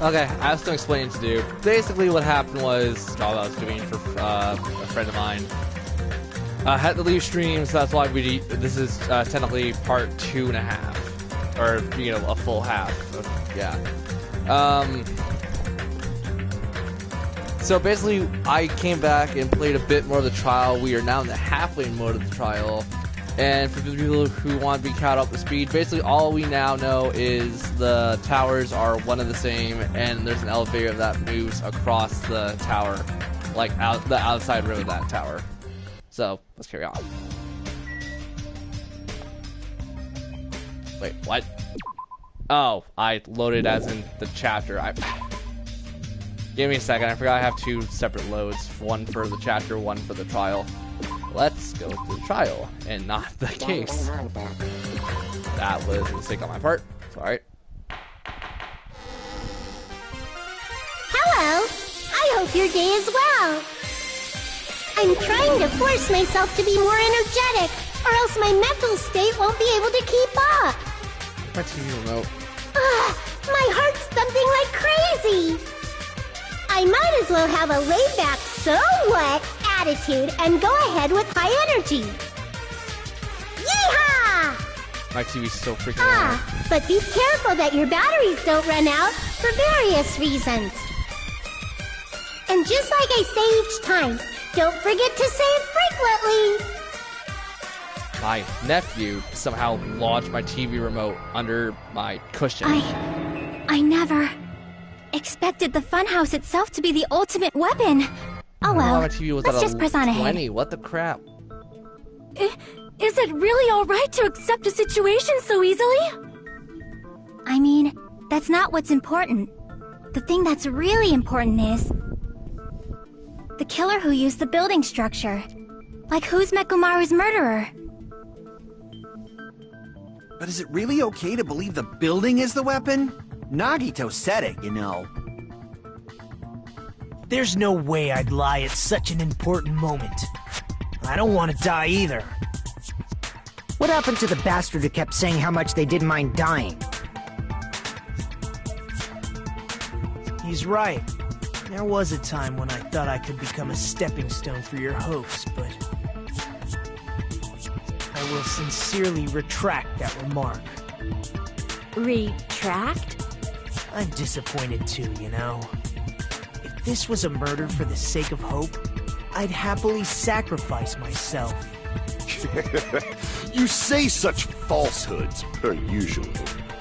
Okay, I have some explaining to do. Basically, what happened was I was doing for uh, a friend of mine. I had to leave streams. That's why we. This is uh, technically part two and a half, or you know, a full half. Yeah. Um. So basically, I came back and played a bit more of the trial. We are now in the halfway mode of the trial. And for the people who want to be caught up to speed, basically all we now know is the towers are one of the same, and there's an elevator that moves across the tower, like out the outside road of that tower. So let's carry on. Wait, what? Oh, I loaded as in the chapter. I give me a second. I forgot I have two separate loads: one for the chapter, one for the trial. Let's go to the trial and not the case. That was a mistake on my part. Sorry. Hello. I hope your day is well. I'm trying to force myself to be more energetic, or else my mental state won't be able to keep up. My TV remote. Ugh, my heart's thumping like crazy. I might as well have a laid back, so what attitude and go ahead with high energy. Yeehaw! My TV's so freaking Ah, loud. but be careful that your batteries don't run out for various reasons. And just like I say each time, don't forget to save frequently. My nephew somehow lodged my TV remote under my cushion. I. I never expected the funhouse itself to be the ultimate weapon. Oh I well. thought my TV was Let's at a just press on ahead. 20. What the crap? I- Is it really alright to accept a situation so easily? I mean, that's not what's important. The thing that's really important is. The killer who used the building structure. Like, who's Nekomaru's murderer? But is it really okay to believe the building is the weapon? Nagito said it, you know. There's no way I'd lie at such an important moment. I don't want to die either. What happened to the bastard who kept saying how much they didn't mind dying? He's right. There was a time when I thought I could become a stepping stone for your hopes, but. I will sincerely retract that remark. Retract? I'm disappointed too, you know. If this was a murder for the sake of hope, I'd happily sacrifice myself. you say such falsehoods, per usual.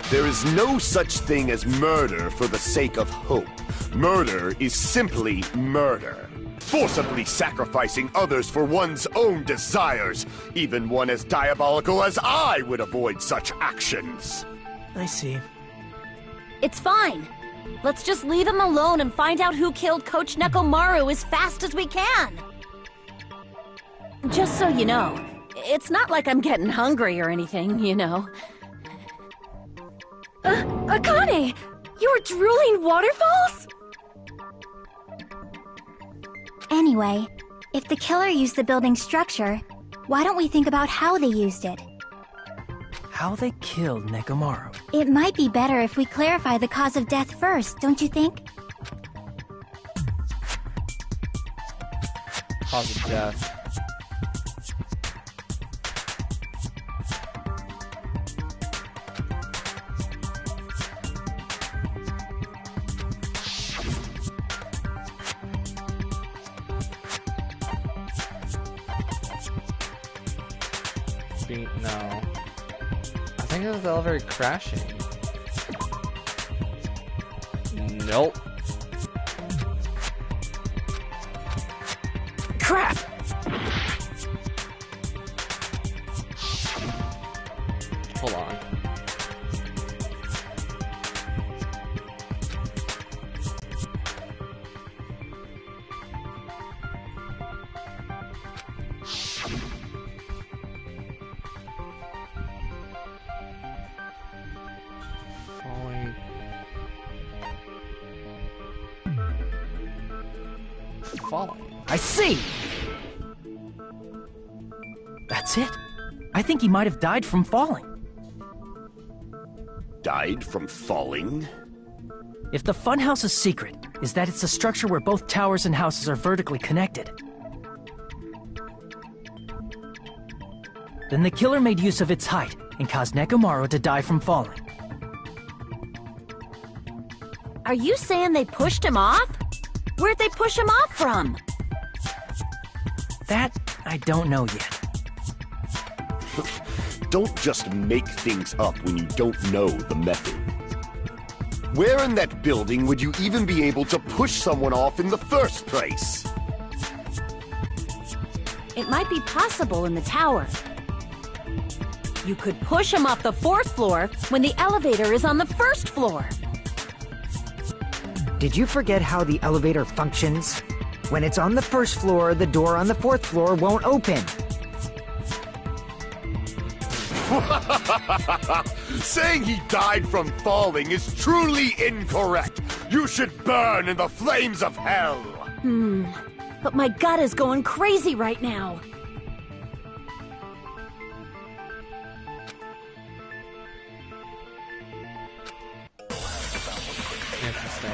There is no such thing as murder for the sake of hope. Murder is simply murder. Forcibly sacrificing others for one's own desires. Even one as diabolical as I would avoid such actions. I see. It's fine. Let's just leave him alone and find out who killed Coach Nekomaru as fast as we can. Just so you know, it's not like I'm getting hungry or anything, you know. Uh, Akane! You were drooling waterfalls? Anyway, if the killer used the building structure, why don't we think about how they used it? How they killed Nekomaru. It might be better if we clarify the cause of death first, don't you think? Cause of death. Being- No. I think it was the elevator crashing. Nope. Might have died from falling. Died from falling? If the funhouse's secret is that it's a structure where both towers and houses are vertically connected, then the killer made use of its height and caused Nekomaru to die from falling. Are you saying they pushed him off? Where'd they push him off from? That I don't know yet. Don't just make things up when you don't know the method. Where in that building would you even be able to push someone off in the first place? It might be possible in the tower. You could push him off the fourth floor when the elevator is on the first floor. Did you forget how the elevator functions? When it's on the first floor, the door on the fourth floor won't open. Saying he died from falling is truly incorrect. You should burn in the flames of hell. Hmm. But my gut is going crazy right now. Interesting.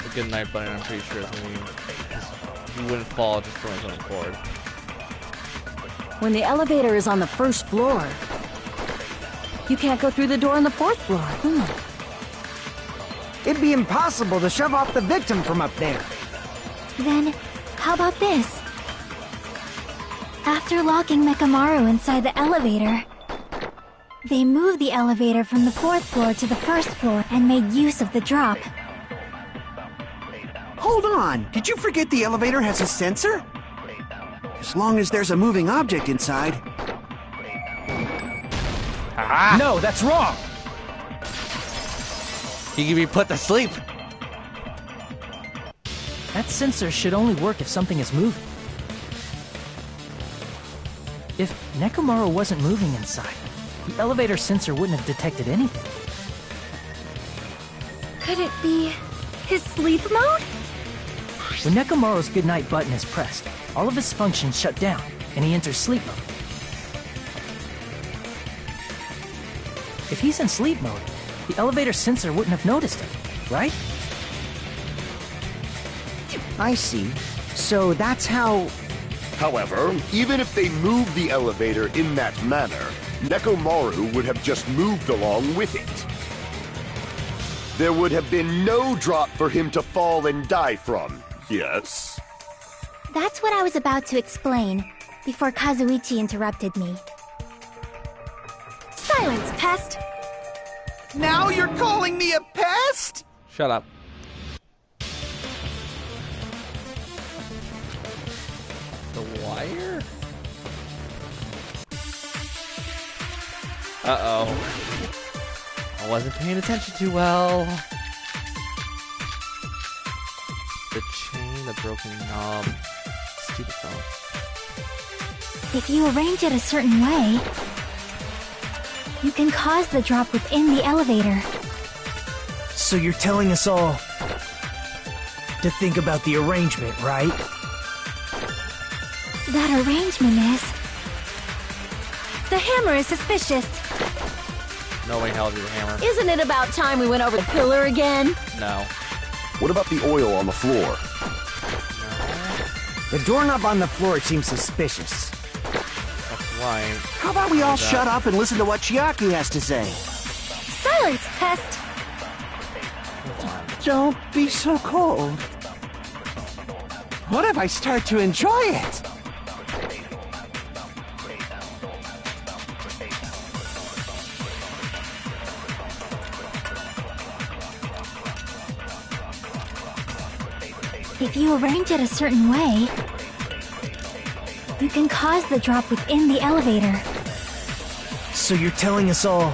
A good night button, I'm pretty sure is when he, he wouldn't fall just from his own accord. When the elevator is on the first floor, you can't go through the door on the fourth floor. Hmm. It'd be impossible to shove off the victim from up there. Then, how about this? After locking Nekomaru inside the elevator, they moved the elevator from the fourth floor to the first floor and made use of the drop. Hold on! Did you forget the elevator has a sensor? As long as there's a moving object inside. Ah! No, that's wrong! He can be put to sleep. That sensor should only work if something is moving. If Nekomaru wasn't moving inside, the elevator sensor wouldn't have detected anything. Could it be his sleep mode? When Nekomaru's goodnight button is pressed, all of his functions shut down, and he enters sleep mode. If he's in sleep mode, the elevator sensor wouldn't have noticed him, right? I see. So that's how. However, even if they moved the elevator in that manner, Nekomaru would have just moved along with it. There would have been no drop for him to fall and die from. Yes? That's what I was about to explain before Kazuichi interrupted me. Silence, pest! Now you're calling me a pest? Shut up. The wire? Uh-oh. I wasn't paying attention too well. The chain, the broken knob. Stupid phone. If you arrange it a certain way, you can cause the drop within the elevator. So you're telling us all to think about the arrangement, right? That arrangement is. The hammer is suspicious. No way in hell is a hammer. Isn't it about time we went over the pillar again? No. What about the oil on the floor? The doorknob on the floor seems suspicious. That's right. How about we all That. shut up and listen to what Chiaki has to say? Silence, pest! Don't be so cold. What if I start to enjoy it? You arrange it a certain way, you can cause the drop within the elevator. So you're telling us all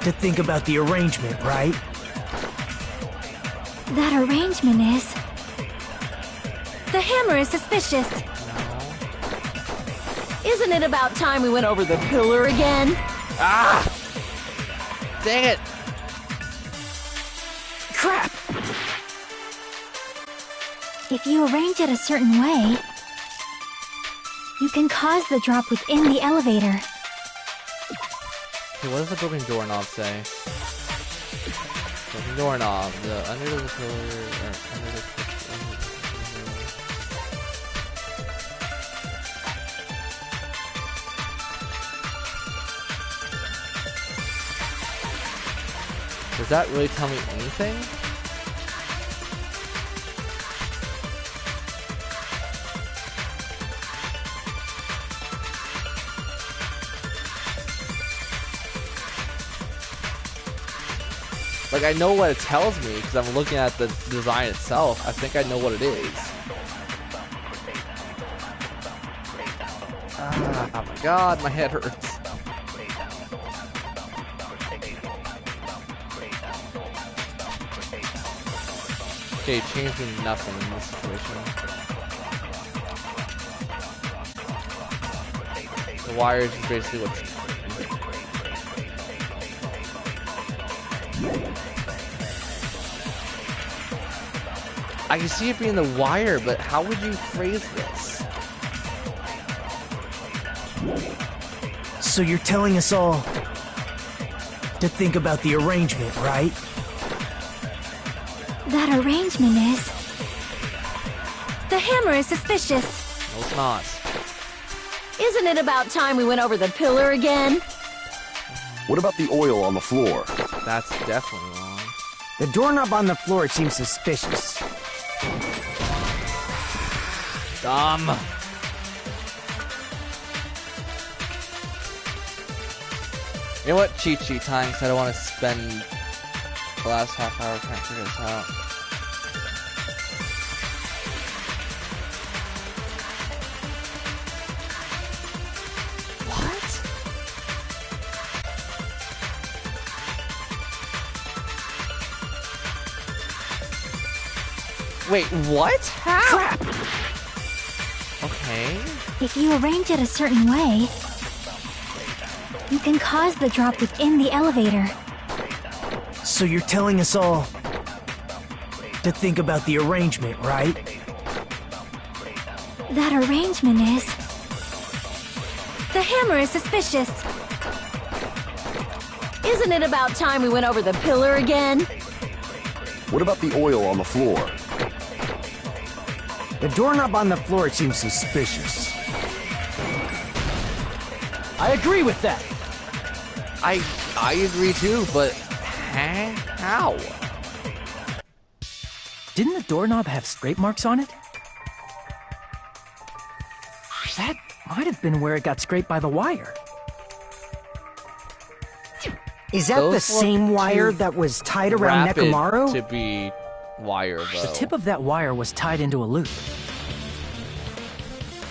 to think about the arrangement, right? That arrangement is. The hammer is suspicious. Isn't it about time we went over the pillar again? Ah! Dang it! If you arrange it a certain way, you can cause the drop within the elevator. Okay, what does the building doorknob say? Building doorknob. The under the pillar. Or under the Does that really tell me anything? Like, I know what it tells me because I'm looking at the design itself. I think I know what it is. Ah, oh my god, my head hurts. Okay, changing nothing in this situation. The wires is basically what I can see it being the wire, but how would you phrase this? So you're telling us all to think about the arrangement, right? That arrangement is... The hammer is suspicious. No, it's not. Isn't it about time we went over the pillar again? What about the oil on the floor? That's definitely wrong. The doorknob on the floor seems suspicious. Dumb. You know what? Cheat sheet time, because I don't want to spend the last half hour trying to figure this out. What? Wait, what? How? Crap! Okay. If you arrange it a certain way, you can cause the drop within the elevator. So you're telling us all to think about the arrangement, right? That arrangement is... The hammer is suspicious. Isn't it about time we went over the pillar again? What about the oil on the floor? The doorknob on the floor seems suspicious. I agree with that. I I agree too, but how? Didn't the doorknob have scrape marks on it? That might have been where it got scraped by the wire. Is that the Those look same wire that was tied around Nekomaru? to be wire though. The tip of that wire was tied into a loop.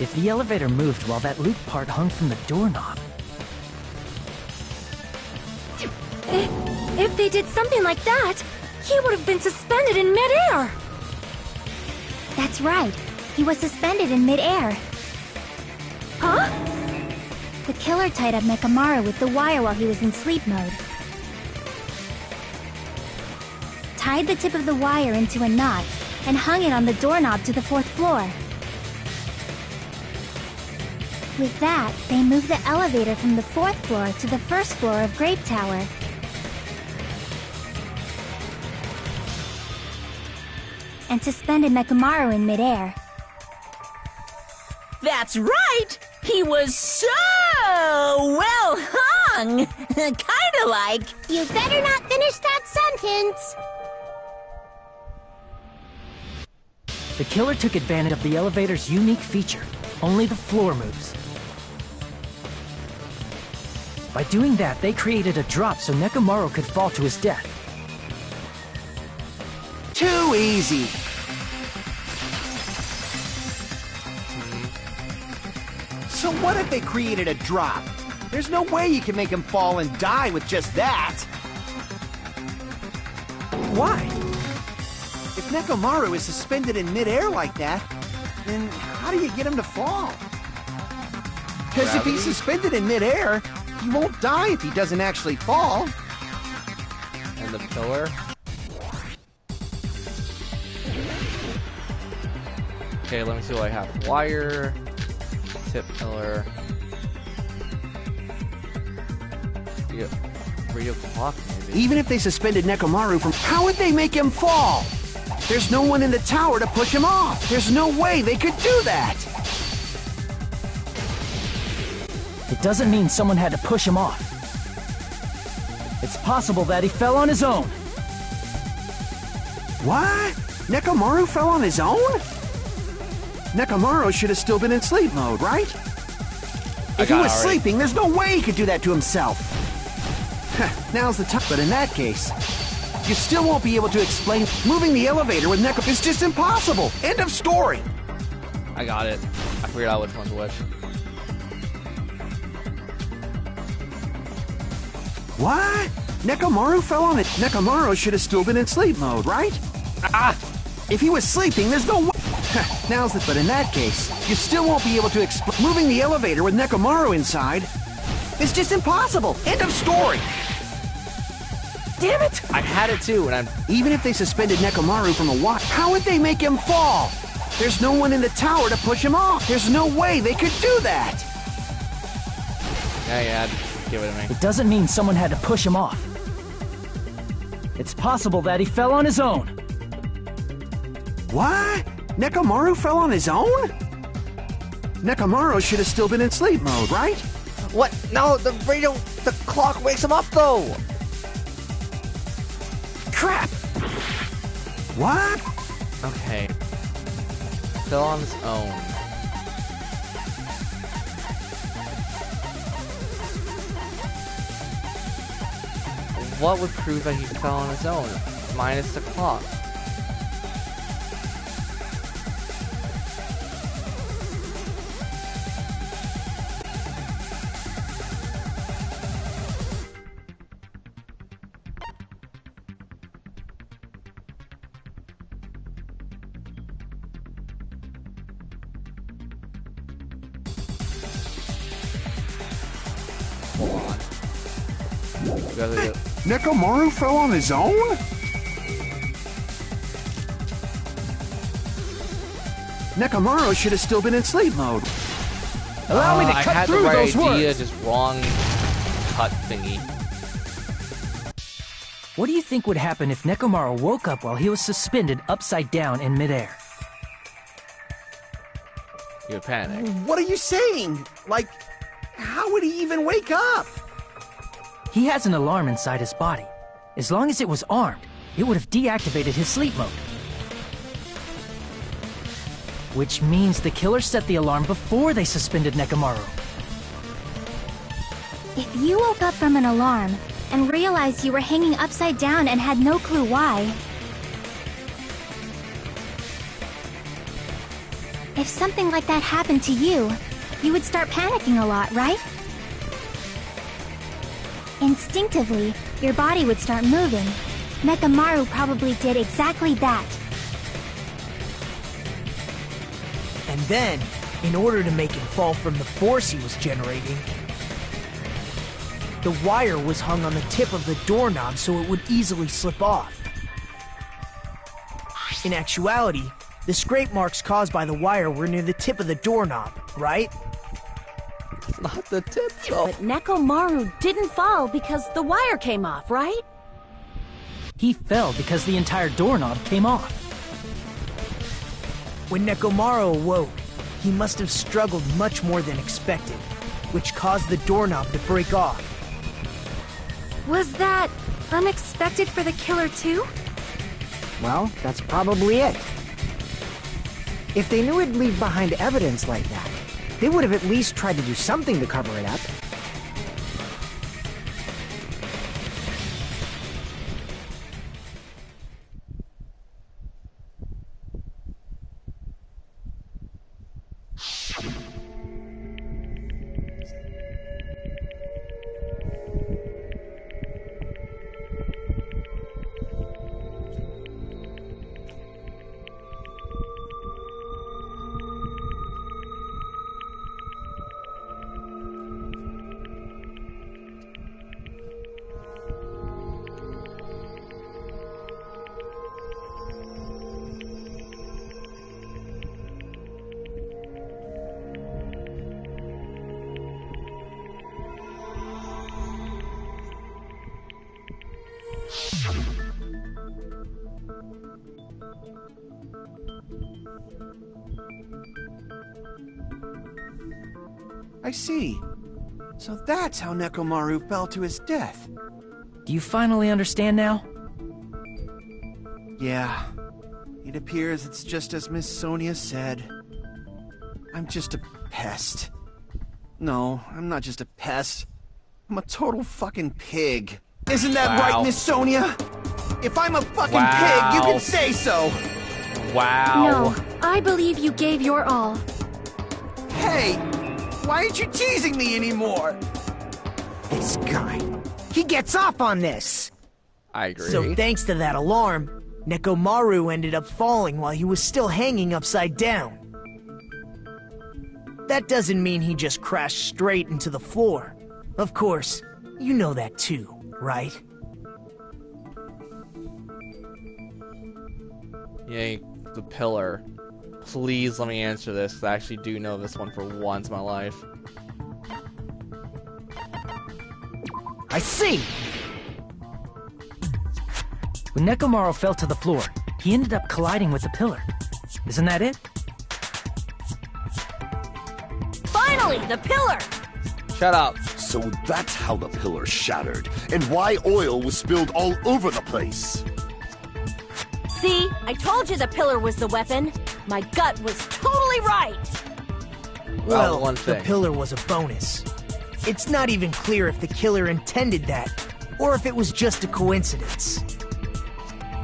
If the elevator moved while that loop part hung from the doorknob, If, if they did something like that, he would have been suspended in midair. That's right. He was suspended in midair. Huh? The killer tied up Nekomaru with the wire while he was in sleep mode. Tied the tip of the wire into a knot and hung it on the doorknob to the fourth floor. With that, they moved the elevator from the fourth floor to the first floor of Grape Tower. and suspended Nekomaru in midair. That's right! He was so well hung! Kinda like. You better not finish that sentence. the killer took advantage of the elevator's unique feature. Only the floor moves. By doing that, they created a drop so Nekomaru could fall to his death. Too easy. So what if they created a drop? There's no way you can make him fall and die with just that. Why? If Nekomaru is suspended in midair like that, then how do you get him to fall? Because if he's suspended in midair, he won't die if he doesn't actually fall. and the pillar. Okay, let me see what I have. Wire, tip pillar. radio, radio clock, maybe. Even if they suspended Nekomaru from. How would they make him fall? There's no one in the tower to push him off. There's no way they could do that. It doesn't mean someone had to push him off. It's possible that he fell on his own. What? Nekomaru fell on his own? Nekomaru should have still been in sleep mode, right? If he was already. sleeping, there's no way he could do that to himself. Now's the time. But in that case, you still won't be able to explain. Moving the elevator with Neko is just impossible. End of story. I got it. I figured out which one's which. What? Nekomaru fell on it. Nekomaru should have still been in sleep mode, right? Ah! If he was sleeping, there's no way. Now's the. But in that case, you still won't be able to explain. Moving the elevator with Nekomaru inside is just impossible. End of story. Damn it! I had it too, and I'm. Even if they suspended Nekomaru from a watch, how would they make him fall? There's no one in the tower to push him off. There's no way they could do that. Yeah, yeah. Give it to me. It doesn't mean someone had to push him off. It's possible that he fell on his own. What? Nekomaru fell on his own? Nekomaru should have still been in sleep mode, right? What? No, the radio, the clock wakes him up though. Crap! What? Okay. Fell on his own. What would prove that he fell on his own? Minus the clock. Nekomaru fell on his own? Nekomaru should have still been in sleep mode. Allow me to Uh, I had through the right those idea, words. just wrong cut thingy. What do you think would happen if Nekomaru woke up while he was suspended upside down in midair? You would panic. What are you saying? Like, how would he even wake up? He has an alarm inside his body. As long as it was armed, it would have deactivated his sleep mode. Which means the killer set the alarm before they suspended Nekomaru. If you woke up from an alarm and realized you were hanging upside down and had no clue why, if something like that happened to you, you would start panicking a lot, right? Instinctively, your body would start moving. Nekomaru probably did exactly that. And then, in order to make him fall from the force he was generating, the wire was hung on the tip of the doorknob so it would easily slip off. In actuality, the scrape marks caused by the wire were near the tip of the doorknob, right? Not the tip though. But Nekomaru didn't fall because the wire came off, right? He fell because the entire doorknob came off. When Nekomaru awoke, he must have struggled much more than expected, which caused the doorknob to break off. Was that unexpected for the killer too? Well, that's probably it. If they knew it'd leave behind evidence like that, they would have at least tried to do something to cover it up. See. So that's how Nekomaru fell to his death. Do you finally understand now? Yeah. It appears it's just as Miss Sonia said. I'm just a pest. No, I'm not just a pest. I'm a total fucking pig. Isn't that Wow. right, Miss Sonia? If I'm a fucking Wow. pig, you can say so. Wow. No, I believe you gave your all. Hey, why aren't you teasing me anymore? This guy. He gets off on this. I agree. So thanks to that alarm, Nekomaru ended up falling while he was still hanging upside down. That doesn't mean he just crashed straight into the floor. Of course, you know that too, right? Yay, the pillar. Please let me answer this. 'cause I actually do know this one for once in my life. I see! When Nekomaru fell to the floor, he ended up colliding with the pillar. Isn't that it? Finally, the pillar! Shut up. So that's how the pillar shattered, and why oil was spilled all over the place. See, I told you the pillar was the weapon. My gut was totally right. Well, one the pillar was a bonus. It's not even clear if the killer intended that, or if it was just a coincidence.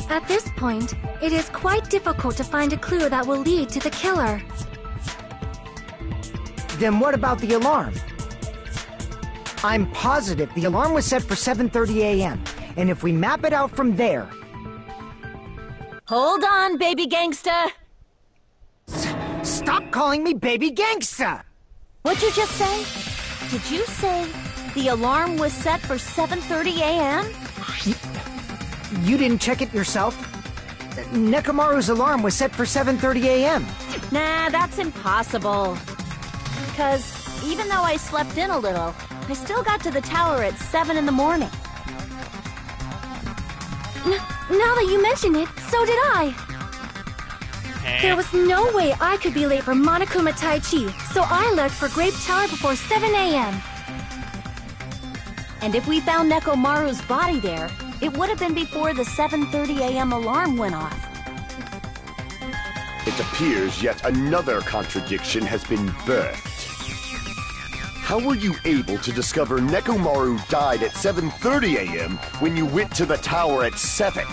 At this point, it is quite difficult to find a clue that will lead to the killer. Then what about the alarm? I'm positive the alarm was set for 7:30 a.m. And if we map it out from there, Hold on, baby gangsta. Stop calling me baby gangsta. What'd you just say? Did you say the alarm was set for 7:30 a.m.? You didn't check it yourself? Nekomaru's alarm was set for 7:30 a.m. Nah, that's impossible. Because even though I slept in a little, I still got to the tower at 7 in the morning. Now that you mention it, so did I. Eh? There was no way I could be late for Monokuma Tai Chi, so I left for Grape Tower before 7 a.m. And if we found Nekomaru's body there, it would have been before the 7:30 a.m. alarm went off. It appears yet another contradiction has been birthed. How were you able to discover Nekomaru died at 7.30 a.m. when you went to the tower at 7?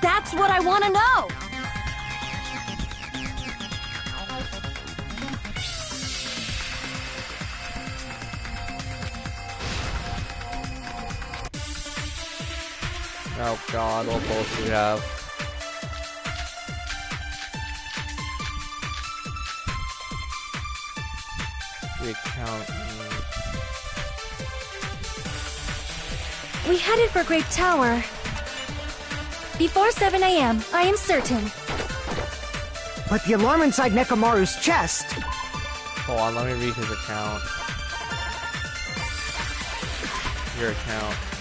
That's what I want to know. Oh god, what bullshit do we have? The account. mm, We headed for Grape Tower. Before 7 a.m., I am certain. But the alarm inside Nekomaru's chest. Hold on, let me read his account. Your account.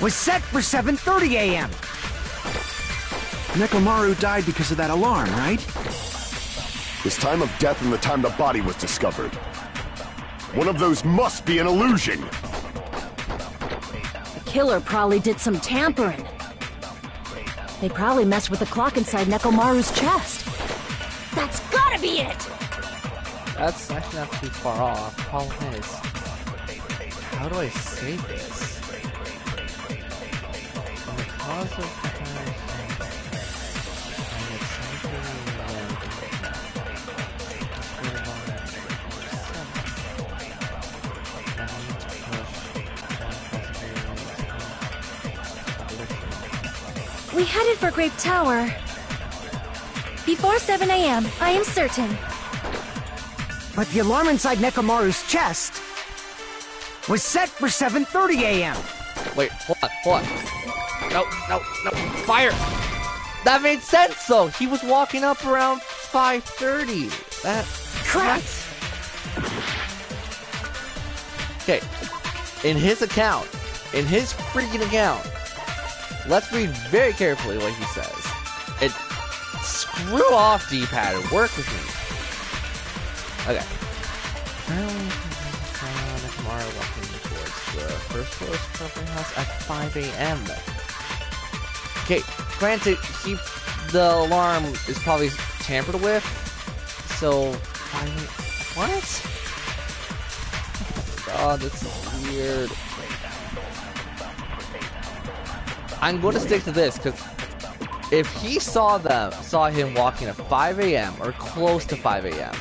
Was set for 7:30 a.m. Nekomaru died because of that alarm, right? His time of death and the time the body was discovered. One of those must be an illusion. The killer probably did some tampering. They probably messed with the clock inside Nekomaru's chest. That's gotta be it! That's actually not too far off. Problem is, how do I save this? And the cause of We headed for Grape Tower. Before 7 a.m., I am certain. But the alarm inside Nekomaru's chest was set for 7:30 a.m. Wait, hold on, hold on. No, no, no, fire! That made sense though. He was walking up around 5:30. That Correct. Okay. in his account, in his freaking account. Let's read very carefully what he says. It screw off D-pad and work with me. Okay. First floor of house at 5 a.m. Okay, granted, he the alarm is probably tampered with, so I what? Oh, that's weird. I'm going to stick to this because if he saw them, saw him walking at 5 a.m. or close to 5 a.m.,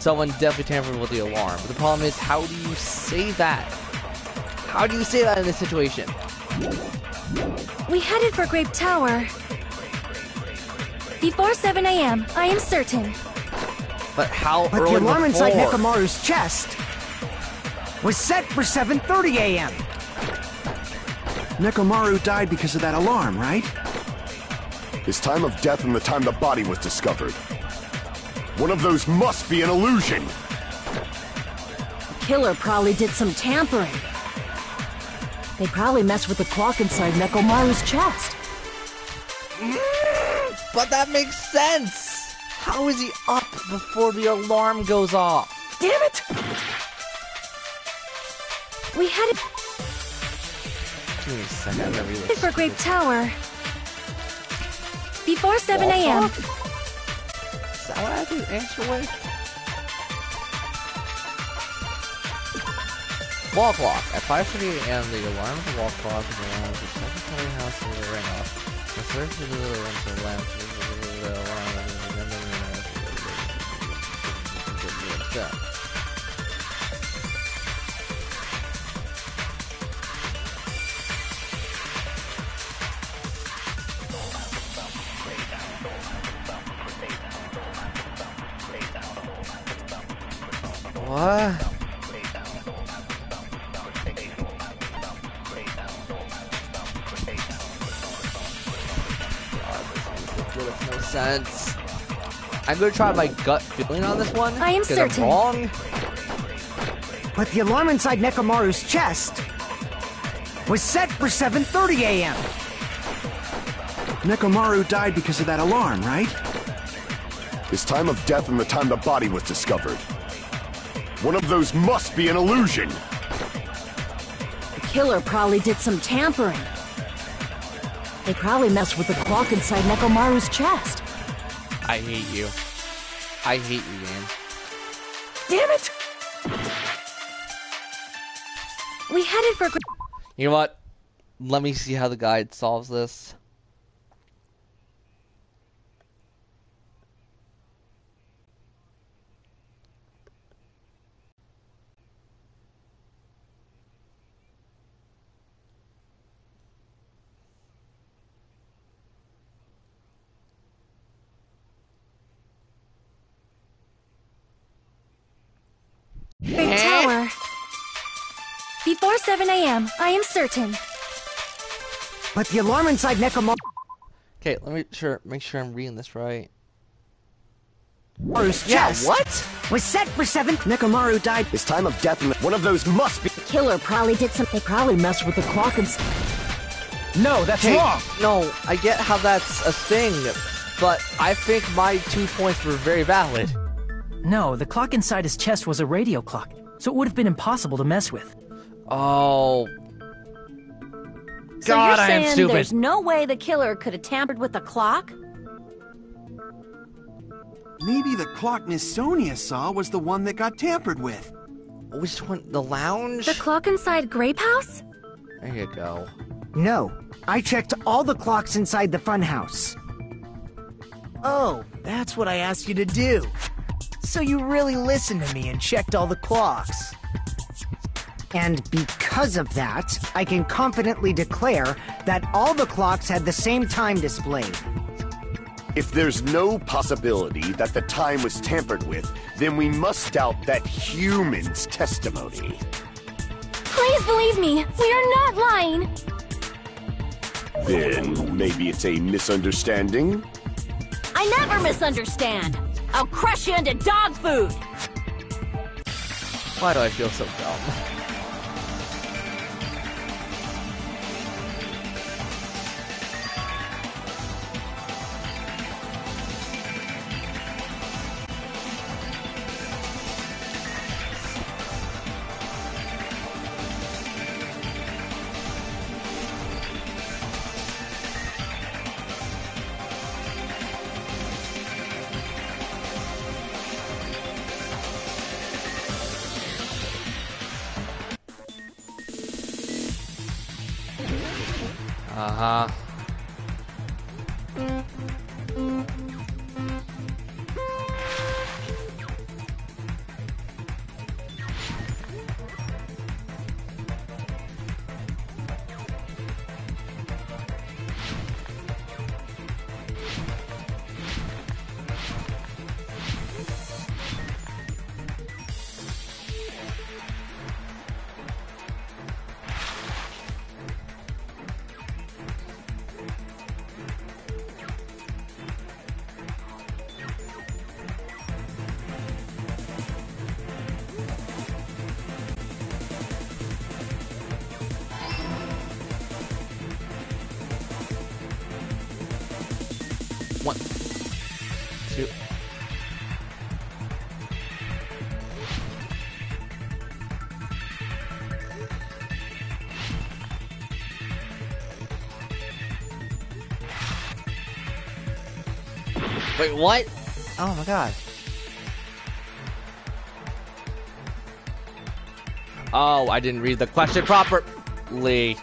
someone definitely tampered with the alarm. But the problem is, how do you say that? How do you say that in this situation? We headed for Grape Tower. Before 7 a.m., I am certain. But how But early the alarm before? inside Nekomaru's chest was set for 7.30 a.m. Nekomaru died because of that alarm, right? His time of death and the time the body was discovered. One of those must be an illusion. The killer probably did some tampering. They probably messed with the clock inside Nekomaru's chest. But that makes sense! How is he up before the alarm goes off? Damn it! We headed Give me a second, read this. for Grape Tower. Before 7 a.m. Is that what I have to answer with? Wall clock. At 5.30 a.m., the alarm of the wall clock is alarm of the second story house will ring off. The third to the room to the lamp to the alarm What? That makes no sense. I'm gonna try my gut feeling on this one. I am certain. I'm wrong. But the alarm inside Nekomaru's chest was set for 7.30 a.m. Nekomaru died because of that alarm, right? His time of death and the time the body was discovered. One of those must be an illusion. The killer probably did some tampering. They probably messed with the clock inside Nekomaru's chest. I hate you. I hate you, man. Damn it! We headed for You know what? Let me see how the guide solves this. Tower. Before 7 a.m., I am certain. But the alarm inside Nekomaru's Okay, let me sure make sure I'm reading this right. chest what? was set for 7... Nekomaru died. His time of death and one of those must be. The killer probably did something. They probably messed with the clock inside. No, that's Okay, wrong. no, I get how that's a thing, but I think my two points were very valid. No, the clock inside his chest was a radio clock, so it would have been impossible to mess with. Oh, So God, you're I am saying stupid. there's no way the killer could have tampered with the clock? Maybe the clock Miss Sonia saw was the one that got tampered with. Oh, which one? The lounge? The clock inside Grape House? there you go. No, I checked all the clocks inside the funhouse. Oh, that's what I asked you to do. So you really listened to me and checked all the clocks. And because of that, I can confidently declare that all the clocks had the same time displayed. If there's no possibility that the time was tampered with, then we must doubt that human's testimony. Please believe me, we are not lying. Then maybe it's a misunderstanding? I never misunderstand. I'll crush you into dog food. Why do I feel so dumb? One, two. Wait, what? Oh my god. Oh, I didn't read the question properly.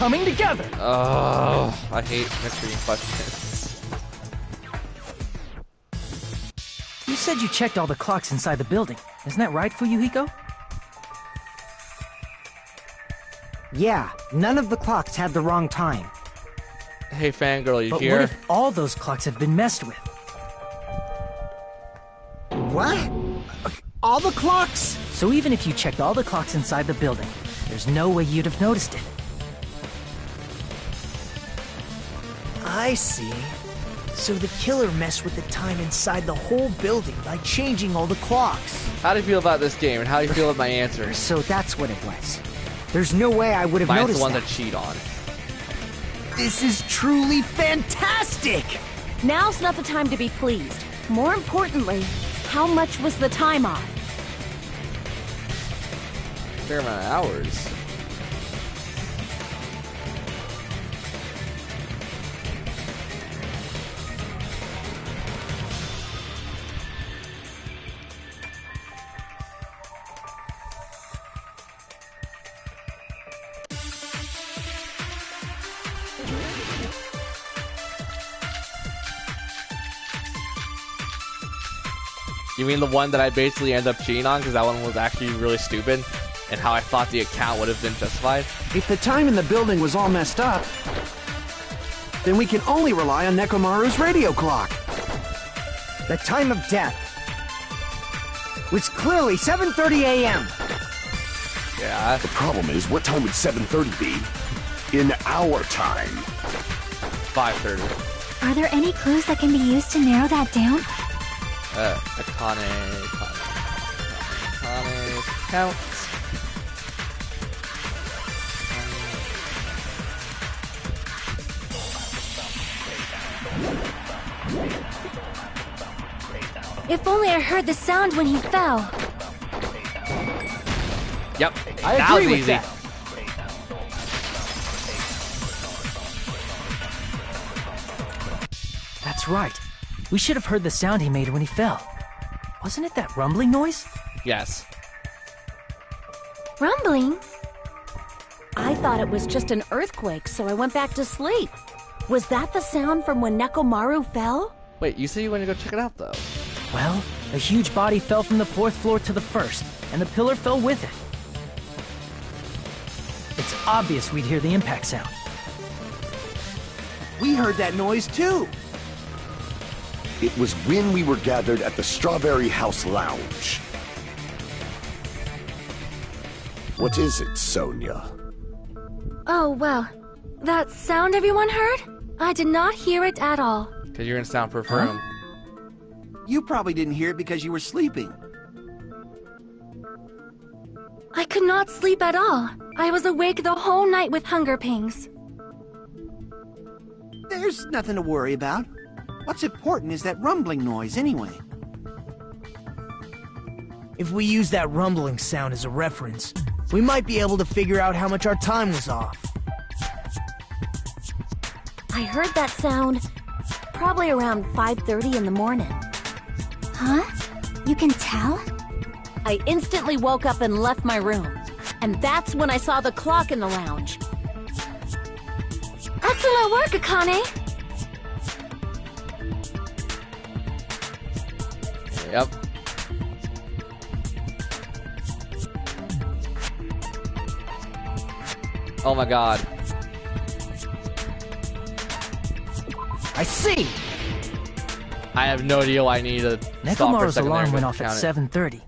Coming together. Oh, I hate mystery questions. You said you checked all the clocks inside the building. Isn't that right, Fuyuhiko? Yeah, none of the clocks had the wrong time. Hey, fangirl, you But here? what if all those clocks have been messed with? What? All the clocks? So even if you checked all the clocks inside the building, there's no way you'd have noticed it. I see. So the killer messed with the time inside the whole building by changing all the clocks. How do you feel about this game, and how do you feel with my answers? So that's what it was. There's no way I would have Mine's noticed the one that. to cheat on. This is truly fantastic! Now's not the time to be pleased. More importantly, how much was the time off? Fair amount of hours. Mean the one that I basically ended up cheating on because that one was actually really stupid, and how I thought the account would have been justified? If the time in the building was all messed up, then we can only rely on Nekomaru's radio clock. The time of death was clearly 7:30 a.m. Yeah. The problem is, what time would 7.30 be? In our time. 5:30. Are there any clues that can be used to narrow that down? Uh, Akane, Akane, Akane, count. If only I heard the sound when he fell. Yep, I that agree was with easy. that. That's right. We should have heard the sound he made when he fell. Wasn't it that rumbling noise? Yes. Rumbling? I thought it was just an earthquake, so I went back to sleep. Was that the sound from when Nekomaru fell? Wait, you said you wanted to go check it out though. Well, a huge body fell from the fourth floor to the first, and the pillar fell with it. It's obvious we'd hear the impact sound. We heard that noise too. It was when we were gathered at the Strawberry House Lounge. What is it, Sonia? Oh, well. That sound everyone heard? I did not hear it at all. Because you're in soundproof room. You probably didn't hear it because you were sleeping. I could not sleep at all. I was awake the whole night with hunger pangs. There's nothing to worry about. What's important is that rumbling noise, anyway. If we use that rumbling sound as a reference, we might be able to figure out how much our time was off. I heard that sound probably around 5.30 in the morning. Huh? You can tell? I instantly woke up and left my room. And that's when I saw the clock in the lounge. Excellent work, Akane! Yep. Oh my god. I see! I have no idea why I need to stop a Nekomaru's second alarm there went off at count it. 7.30.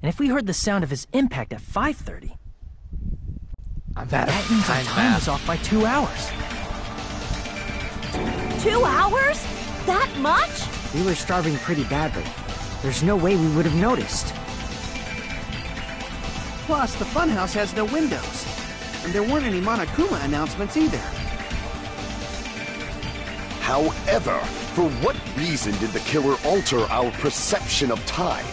And if we heard the sound of his impact at 5.30, I'm bad that means our time time math. was off by two hours. Two hours? That much? We were starving pretty badly. There's no way we would have noticed. Plus, the funhouse has no windows. And there weren't any Monokuma announcements either. However, for what reason did the killer alter our perception of time?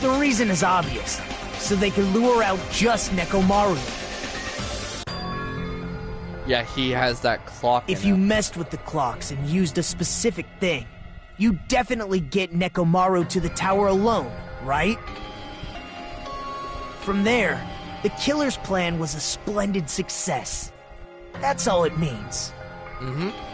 The reason is obvious. So they could lure out just Nekomaru. Yeah, he has that clock. If in you him. messed with the clocks and used a specific thing, you definitely get Nekomaru to the tower alone, right? From there, the killer's plan was a splendid success. That's all it means. Mm-hmm.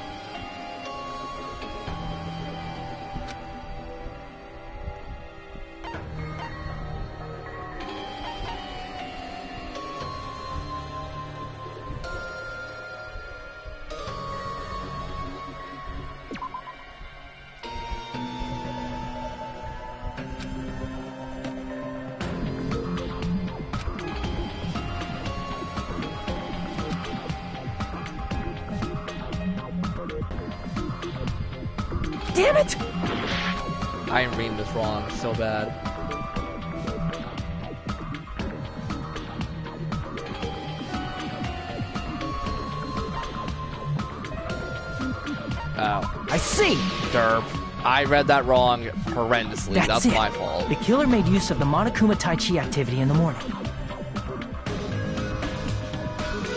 Read that wrong horrendously. That's, That's, my fault. The killer made use of the Monokuma Tai Chi activity in the morning.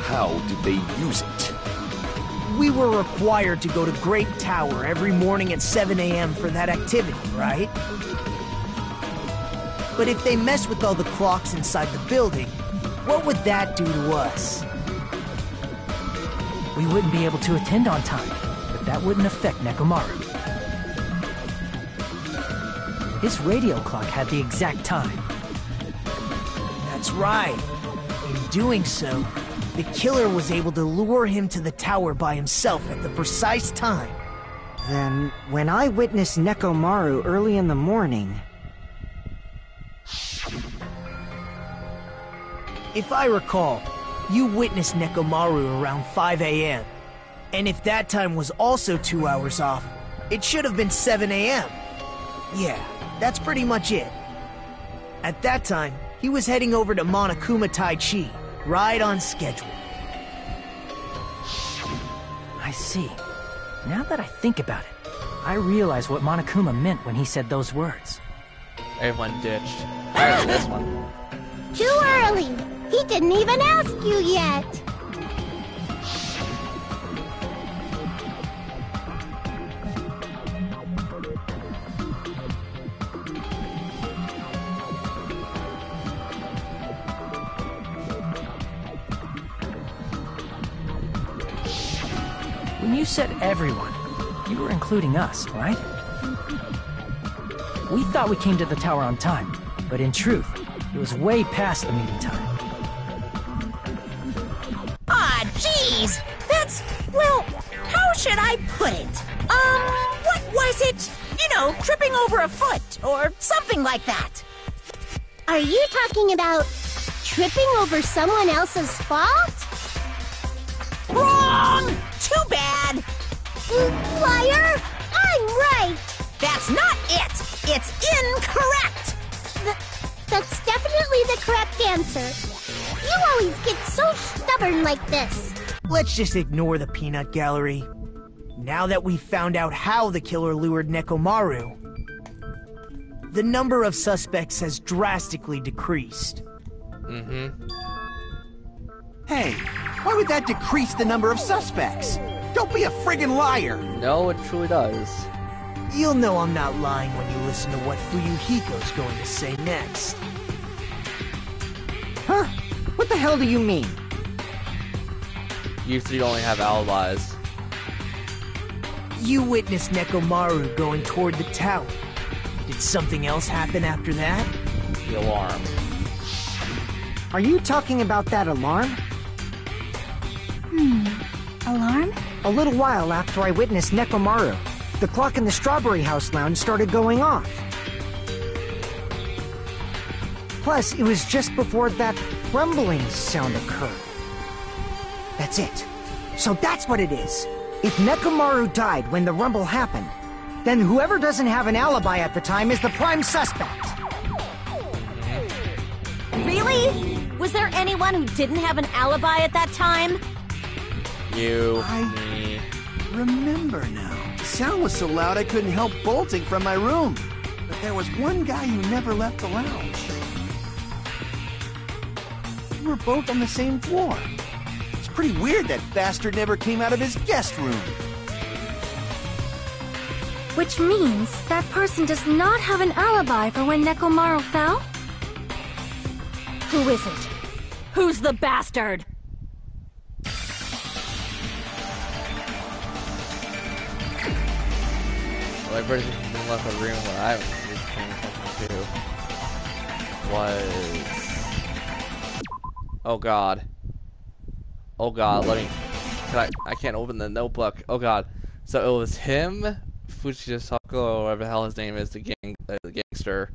How did they use it? We were required to go to Grape Tower every morning at 7 a.m. for that activity, right? But if they mess with all the clocks inside the building, what would that do to us? We wouldn't be able to attend on time, but that wouldn't affect Nekomaru. His radio clock had the exact time. That's right. In doing so, the killer was able to lure him to the tower by himself at the precise time. Then, when I witnessed Nekomaru early in the morning, If I recall, you witnessed Nekomaru around 5 a.m. And if that time was also two hours off, it should have been 7 a.m. Yeah, that's pretty much it. At that time, he was heading over to Monokuma Tai Chi, right on schedule. I see. Now that I think about it, I realize what Monokuma meant when he said those words. Everyone ditched. Alright, this one. Too early. He didn't even ask you yet. Said everyone, you were including us, right? We thought we came to the tower on time, but in truth, it was way past the meeting time. Ah, jeez! That's, well, how should I put it? Um, what was it? You know, tripping over a foot, or something like that. Are you talking about tripping over someone else's fault? Wrong! Too bad! Liar! I'm right! That's not it! It's incorrect! Th that's definitely the correct answer. You always get so stubborn like this. Let's just ignore the peanut gallery. Now that we've found out how the killer lured Nekomaru, the number of suspects has drastically decreased. Mm-hmm. Hey, why would that decrease the number of suspects? Don't be a friggin' liar! No, it truly does. You'll know I'm not lying when you listen to what Fuyuhiko's going to say next. Huh? What the hell do you mean? You three only have alibis. You witnessed Nekomaru going toward the tower. Did something else happen after that? The alarm. Are you talking about that alarm? Hmm. Alarm? A little while after I witnessed Nekomaru, the clock in the Strawberry House lounge started going off. Plus, it was just before that rumbling sound occurred. That's it. So that's what it is. If Nekomaru died when the rumble happened, then whoever doesn't have an alibi at the time is the prime suspect. Really? Was there anyone who didn't have an alibi at that time? You, I- me. Remember now. The sound was so loud I couldn't help bolting from my room. But there was one guy who never left the lounge. We were both on the same floor. It's pretty weird that bastard never came out of his guest room. Which means that person does not have an alibi for when Nekomaru fell? Who is it? Who's the bastard? Well, everybody's been left the room what I was paying attention to was. Oh god. Oh god, let me. Can I, I can't open the notebook. Oh god. So it was him, Fujisako, or whatever the hell his name is, the gang, uh, the gangster.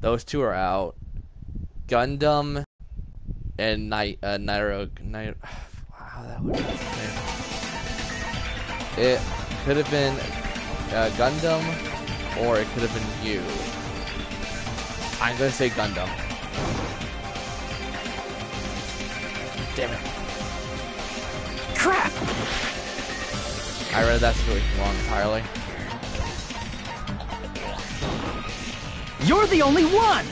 Those two are out. Gundam and Night, uh, Nairo, Nairo. Wow, that would be his. It could have been uh, Gundam, or it could have been you. I'm gonna say Gundam. Damn it. Crap! I read that situation wrong entirely. You're the only one!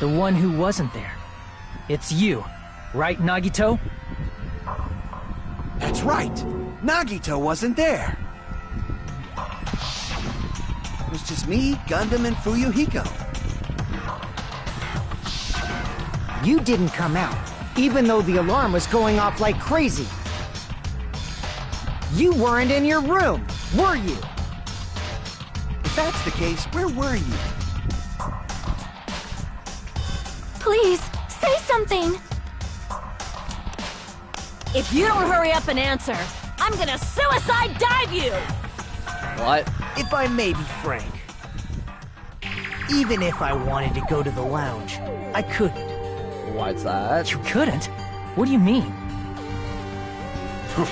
The one who wasn't there. It's you, right, Nagito? That's right. Nagito wasn't there. It was just me, Gundam, and Fuyuhiko. You didn't come out, even though the alarm was going off like crazy. You weren't in your room, were you? If that's the case, where were you? Please, say something! If you don't hurry up and answer, I'm gonna suicide dive you! What? If I may be frank, even if I wanted to go to the lounge, I couldn't. Why's that? You couldn't? What do you mean?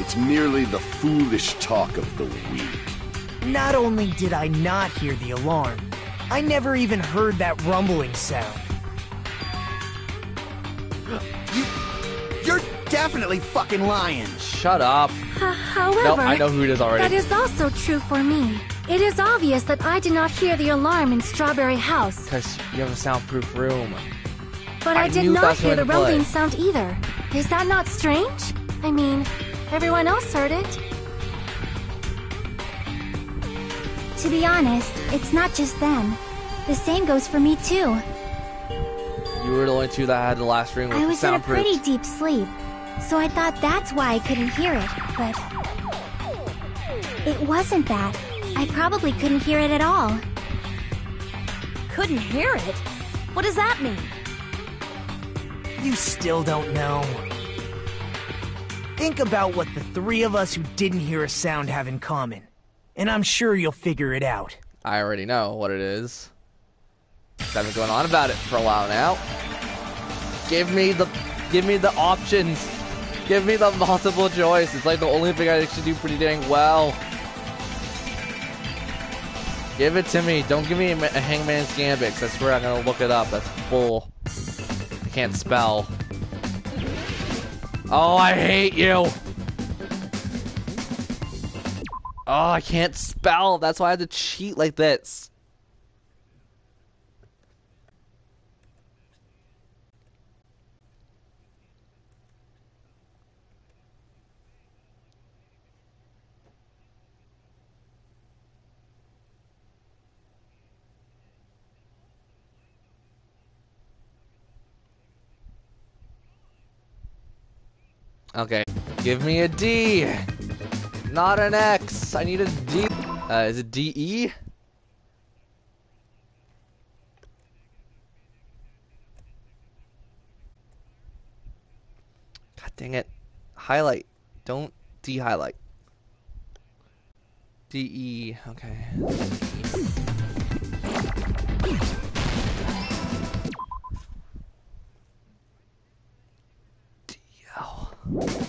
It's merely the foolish talk of the weak. Not only did I not hear the alarm, I never even heard that rumbling sound. Definitely fucking lying. Shut up. H- however, Nope, I know who it is already. that is also true for me. It is obvious that I did not hear the alarm in Strawberry House, Because you have a soundproof room. but I, I did not hear the going to play. rumbling sound either. Is that not strange? I mean, everyone else heard it. To be honest, it's not just them. The same goes for me too. You were the only two that had the last ring with I was in a pretty deep sleep, so I thought that's why I couldn't hear it, but... It wasn't that. I probably couldn't hear it at all. Couldn't hear it? What does that mean? You still don't know. Think about what the three of us who didn't hear a sound have in common, and I'm sure you'll figure it out. I already know what it is. I've been going on about it for a while now. Give me the, give me the options. Give me the multiple choice. It's like the only thing I actually do pretty dang well. Give it to me. Don't give me a, Hangman's Gambit. cause I swear I'm gonna look it up. That's bull. I can't spell. Oh, I hate you. Oh, I can't spell. That's why I have to cheat like this. Okay, give me a D. Not an X. I need a D. Uh, is it DE? God dang it. Highlight. Don't de-highlight. DE. Okay. DL.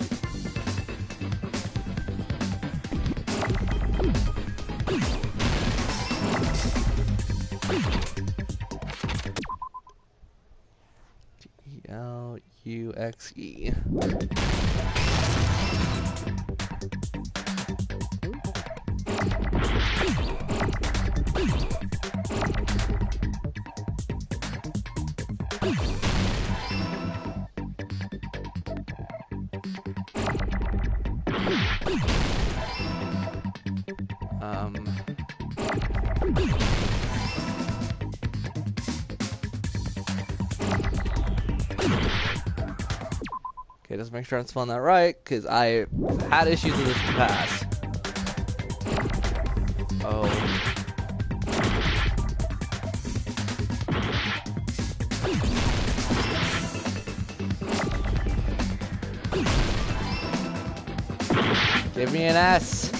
L U X E. Make sure I'm spelling that right, because I had issues with this in the past. Oh. Give me an S.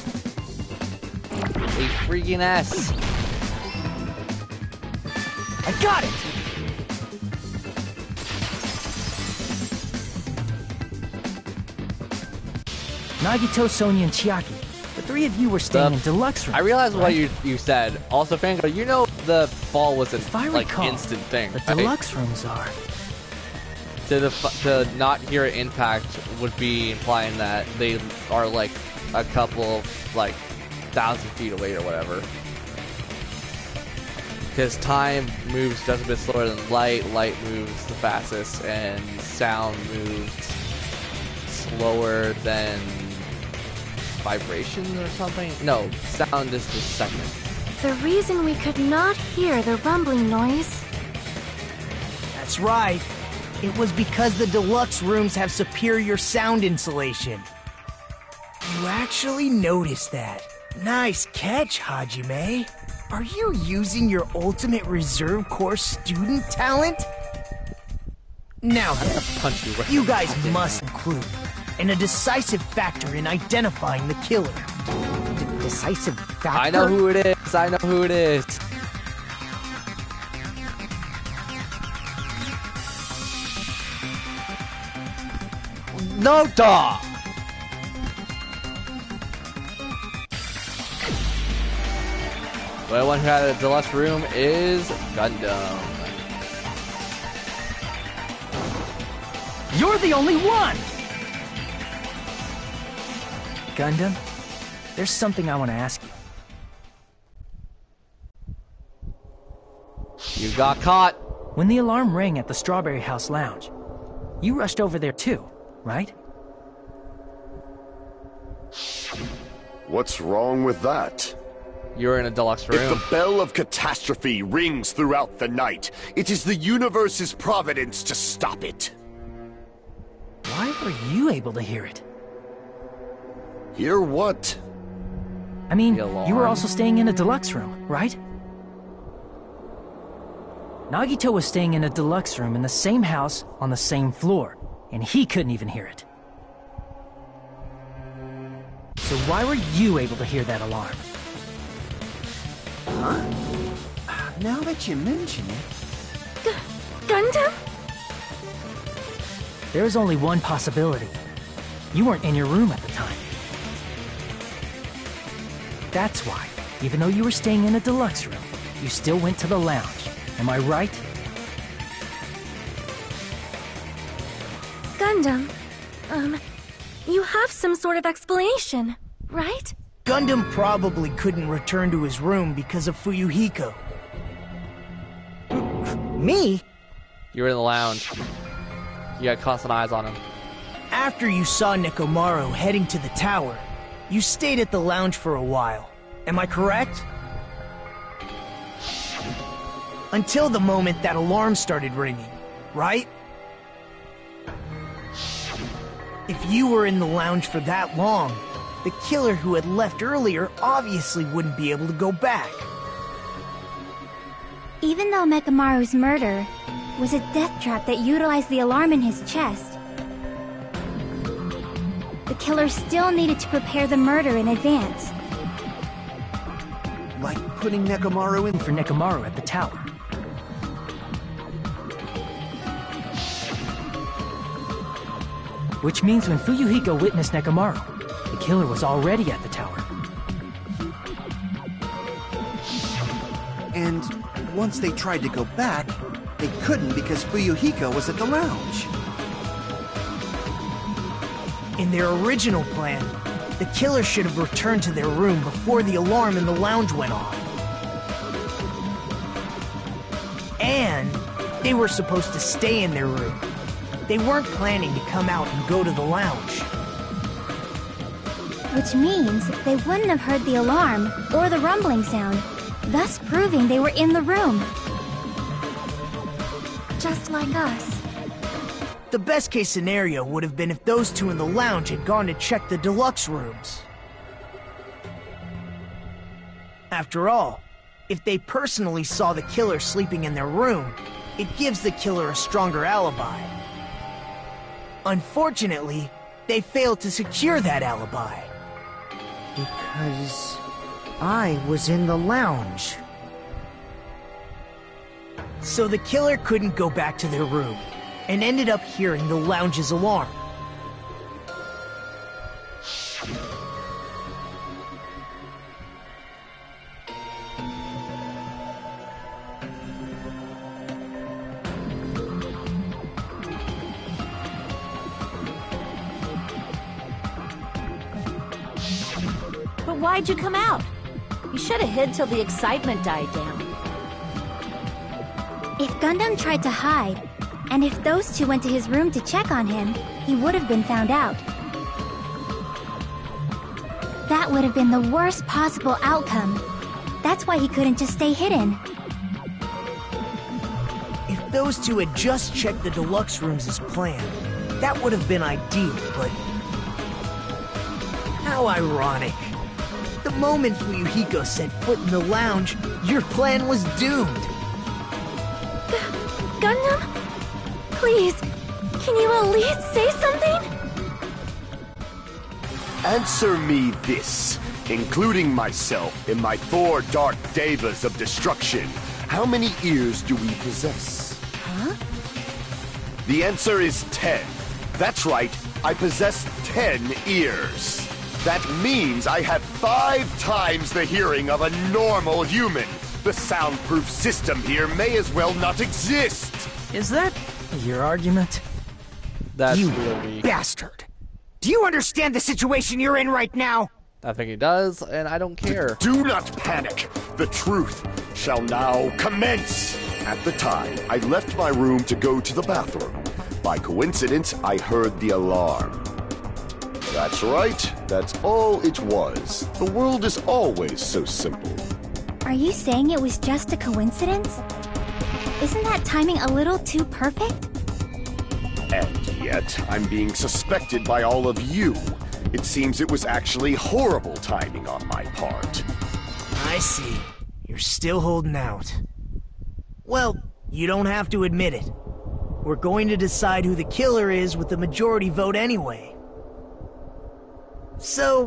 A freaking S. I got it! Nagito, Sonia, and Chiaki. The three of you were staying The- in deluxe rooms. I realized what you you said. Also, Fango, you know the fall was an like instant thing. The right? deluxe rooms are. to the to not hear impact would be implying that they are like a couple like thousand feet away or whatever. Because time moves just a bit slower than light. Light moves the fastest, and sound moves slower than vibration or something. No, sound is the second. The reason we could not hear the rumbling noise. That's right. It was because the deluxe rooms have superior sound insulation. You actually noticed that. Nice catch, Hajime. Are you using your ultimate reserve course student talent? Now then, Punch you right. you guys must include and a decisive factor in identifying the killer. Decisive factor. I know who it is. I know who it is. No dog. The one who had a deluxe room is Gundam. You're the only one! Gundam, there's something I want to ask you. You got caught. When the alarm rang at the Strawberry House Lounge, you rushed over there too, right? What's wrong with that? You're in a deluxe room. If the bell of catastrophe rings throughout the night, it is the universe's providence to stop it. Why were you able to hear it? Hear what? I mean, you were also staying in a deluxe room, right? Nagito was staying in a deluxe room in the same house on the same floor, and he couldn't even hear it. So why were you able to hear that alarm? Huh? Now that you mention it, Gundam? There is only one possibility. You weren't in your room at the time. That's why, even though you were staying in a deluxe room, you still went to the lounge. Am I right? Gundam, um, you have some sort of explanation, right? Gundam probably couldn't return to his room because of Fuyuhiko. Me? You were in the lounge. You got constant eyes on him. After you saw Nekomaru heading to the tower, you stayed at the lounge for a while. Am I correct? Until the moment that alarm started ringing, right? If you were in the lounge for that long, the killer who had left earlier obviously wouldn't be able to go back. Even though Mechamaru's murder was a death trap that utilized the alarm in his chest, killer still needed to prepare the murder in advance. Like putting Nekomaru in For Nekomaru at the tower. Which means when Fuyuhiko witnessed Nekomaru, the killer was already at the tower. And once they tried to go back, they couldn't because Fuyuhiko was at the lounge. In their original plan, the killer should have returned to their room before the alarm in the lounge went off. And they were supposed to stay in their room. They weren't planning to come out and go to the lounge. Which means they wouldn't have heard the alarm or the rumbling sound, thus proving they were in the room. Just like us. The best case scenario would have been if those two in the lounge had gone to check the deluxe rooms. After all, if they personally saw the killer sleeping in their room, it gives the killer a stronger alibi. Unfortunately, they failed to secure that alibi. Because I was in the lounge. So the killer couldn't go back to their room, and ended up hearing the lounge's alarm. But why'd you come out? You should have hid till the excitement died down. If Gundam tried to hide, and if those two went to his room to check on him, he would have been found out. That would have been the worst possible outcome. That's why he couldn't just stay hidden. If those two had just checked the deluxe rooms as planned, that would have been ideal, but... How ironic. The moment Fuyuhiko set foot in the lounge, your plan was doomed. Gundam? Please, can you at least say something? Answer me this, including myself in my four dark devas of destruction. How many ears do we possess? Huh? The answer is ten. That's right, I possess ten ears. That means I have five times the hearing of a normal human. The soundproof system here may as well not exist. Is that your argument? That's you real weak. bastard! Do you understand the situation you're in right now? I think he does, and I don't care. Do not panic. The truth shall now commence. At the time, I left my room to go to the bathroom. By coincidence, I heard the alarm. That's right. That's all it was. The world is always so simple. Are you saying it was just a coincidence? Isn't that timing a little too perfect? And yet, I'm being suspected by all of you. It seems it was actually horrible timing on my part. I see. You're still holding out. Well, you don't have to admit it. We're going to decide who the killer is with the majority vote anyway. So,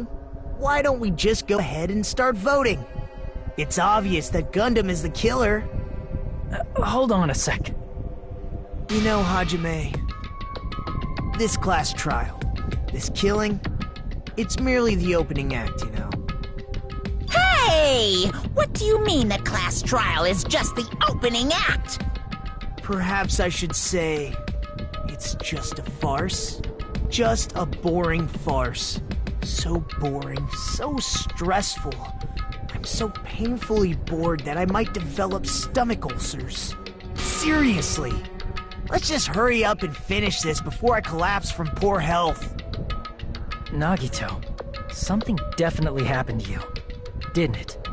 why don't we just go ahead and start voting? It's obvious that Gundam is the killer. Uh, hold on a sec. You know, Hajime, this class trial, this killing, it's merely the opening act, you know. Hey! What do you mean the class trial is just the opening act? Perhaps I should say it's just a farce. Just a boring farce. So boring, so stressful. I'm so painfully bored that I might develop stomach ulcers. Seriously. Let's just hurry up and finish this before I collapse from poor health. Nagito, something definitely happened to you, didn't it?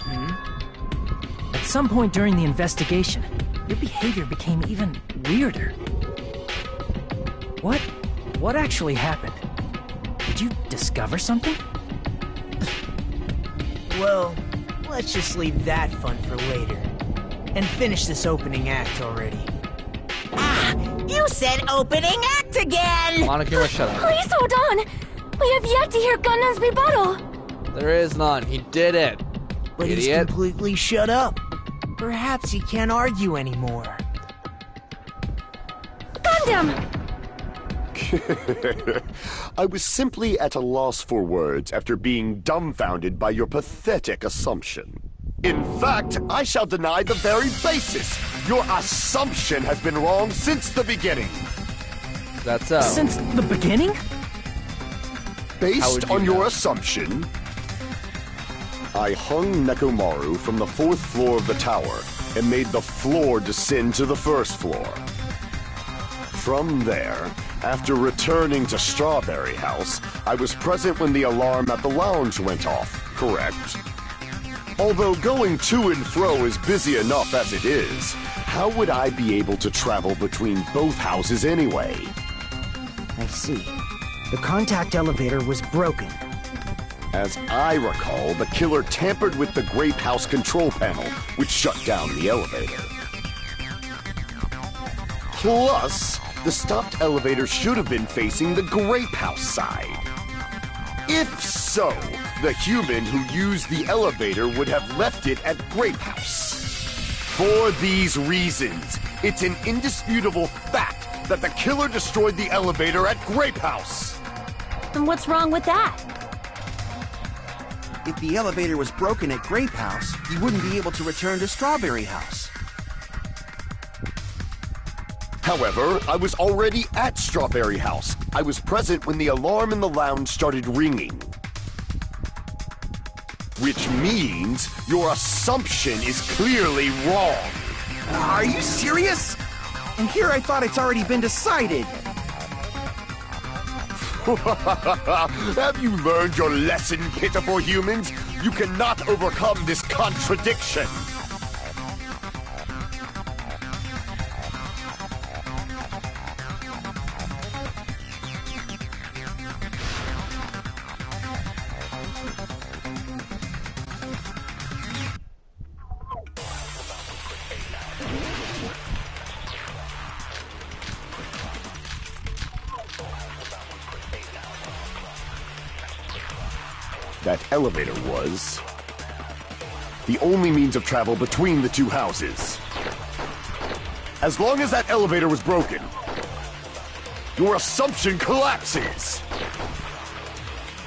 Hmm? At some point during the investigation, your behavior became even weirder. What? What actually happened? Did you discover something? Well, let's just leave that fun for later. And finish this opening act already. Ah, you said opening act again! Monokuma, shut up. Please hold on! We have yet to hear Gundam's rebuttal! There is none. He did it. But he's completely shut up. Perhaps he can't argue anymore. Gundam! I was simply at a loss for words after being dumbfounded by your pathetic assumption. In fact, I shall deny the very basis. Your assumption has been wrong since the beginning. That's so. Since the beginning? Based you on your know? assumption, I hung Nekomaru from the fourth floor of the tower and made the floor descend to the first floor. From there, after returning to Strawberry House, I was present when the alarm at the lounge went off, correct? Although going to and fro is busy enough as it is, how would I be able to travel between both houses anyway? I see. The contact elevator was broken. As I recall, the killer tampered with the Grape House control panel, which shut down the elevator. Plus, the stopped elevator should have been facing the Grape House side. If so, the human who used the elevator would have left it at Grape House. For these reasons, it's an indisputable fact that the killer destroyed the elevator at Grape House. And what's wrong with that? If the elevator was broken at Grape House, he wouldn't be able to return to Strawberry House. However, I was already at Strawberry House. I was present when the alarm in the lounge started ringing. Which means your assumption is clearly wrong. Are you serious? And here I thought it's already been decided. Have you learned your lesson, pitiful humans? You cannot overcome this contradiction. That elevator was the only means of travel between the two houses. As long as that elevator was broken, your assumption collapses.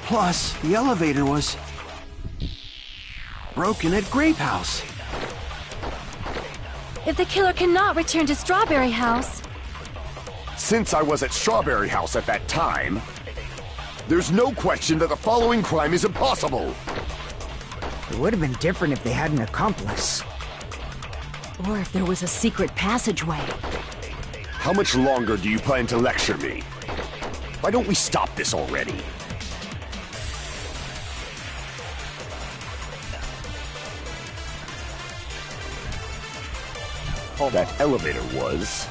Plus, the elevator was broken at Grape House. If the killer cannot return to Strawberry House, Since I was at Strawberry House at that time, there's no question that the following crime is impossible. It would have been different if they had an accomplice. Or if there was a secret passageway. How much longer do you plan to lecture me? Why don't we stop this already? All that elevator was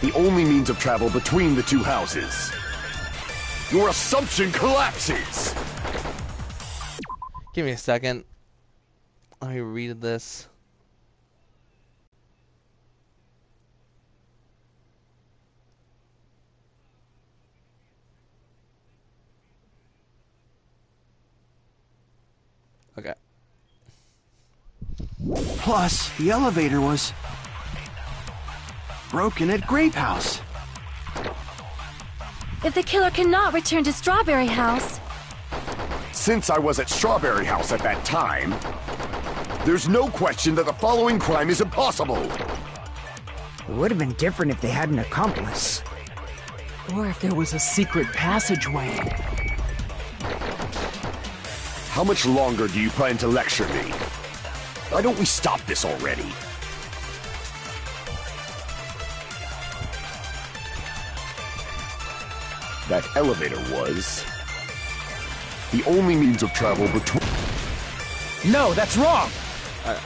the only means of travel between the two houses. Your assumption collapses! Give me a second. Let me read this. Okay. Plus, the elevator was broken at Grape House. If the killer cannot return to Strawberry House, Since I was at Strawberry House at that time, there's no question that the following crime is impossible. It would have been different if they had an accomplice. Or if there was a secret passageway. How much longer do you plan to lecture me? Why don't we stop this already? That elevator was the only means of travel between. No, that's wrong! Uh.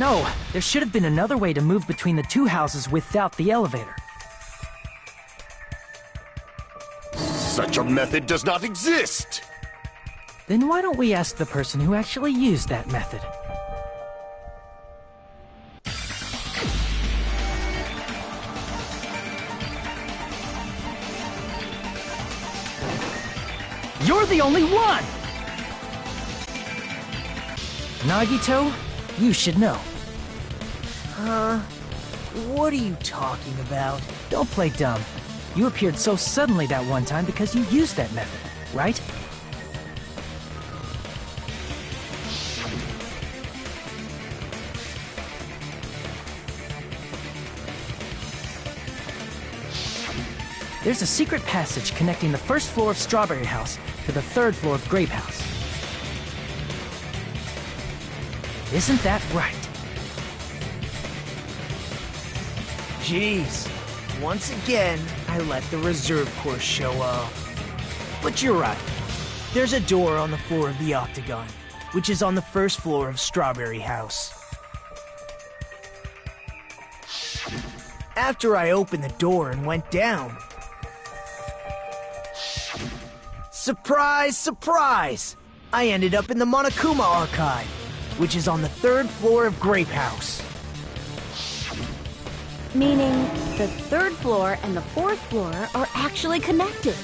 No, there should have been another way to move between the two houses without the elevator. Such a method does not exist! Then why don't we ask the person who actually used that method? The only one! Nagito, you should know. Huh? What are you talking about? Don't play dumb. You appeared so suddenly that one time because you used that method, right? There's a secret passage connecting the first floor of Strawberry House to the third floor of Grape House. Isn't that right? Jeez. Once again, I let the reserve course show off. But you're right. There's a door on the floor of the Octagon, which is on the first floor of Strawberry House. After I opened the door and went down. Surprise, surprise! I ended up in the Monokuma Archive, which is on the third floor of Grape House. Meaning the third floor and the fourth floor are actually connected.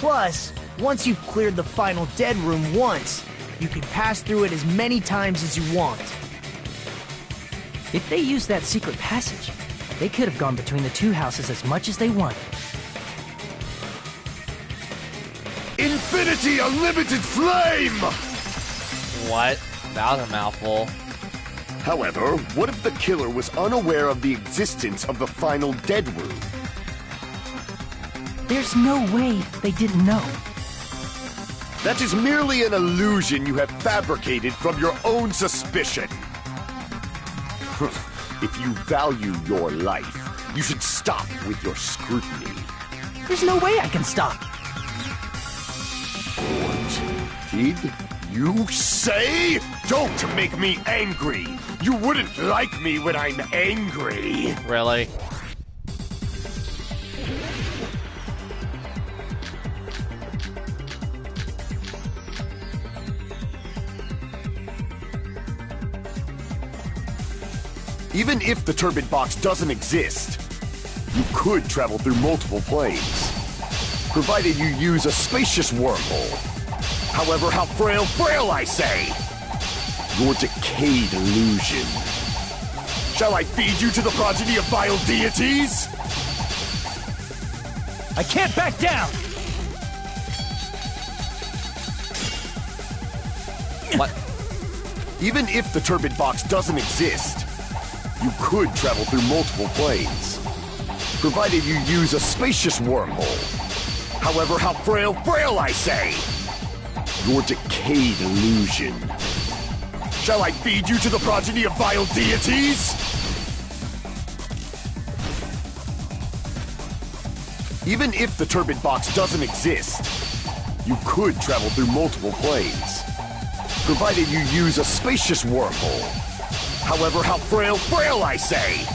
Plus, once you've cleared the final dead room once, you can pass through it as many times as you want. If they used that secret passage, they could have gone between the two houses as much as they wanted. Infinity Unlimited Flame! What? That was a mouthful. However, what if the killer was unaware of the existence of the final dead room? There's no way they didn't know. That is merely an illusion you have fabricated from your own suspicion. if you value your life, you should stop with your scrutiny. There's no way I can stop. Did you say? Don't make me angry. You wouldn't like me when I'm angry. Really? Even if the turbid box doesn't exist, you could travel through multiple planes, provided you use a spacious wormhole. However, how frail, frail, I say! Your decayed illusion. Shall I feed you to the progeny of vile deities? I can't back down! What? Even if the turbid box doesn't exist, you could travel through multiple planes, provided you use a spacious wormhole. However, how frail, frail, I say! Your decayed illusion. Shall I feed you to the progeny of vile deities? Even if the turbid box doesn't exist, you could travel through multiple planes, provided you use a spacious wormhole. However, how frail, frail, I say!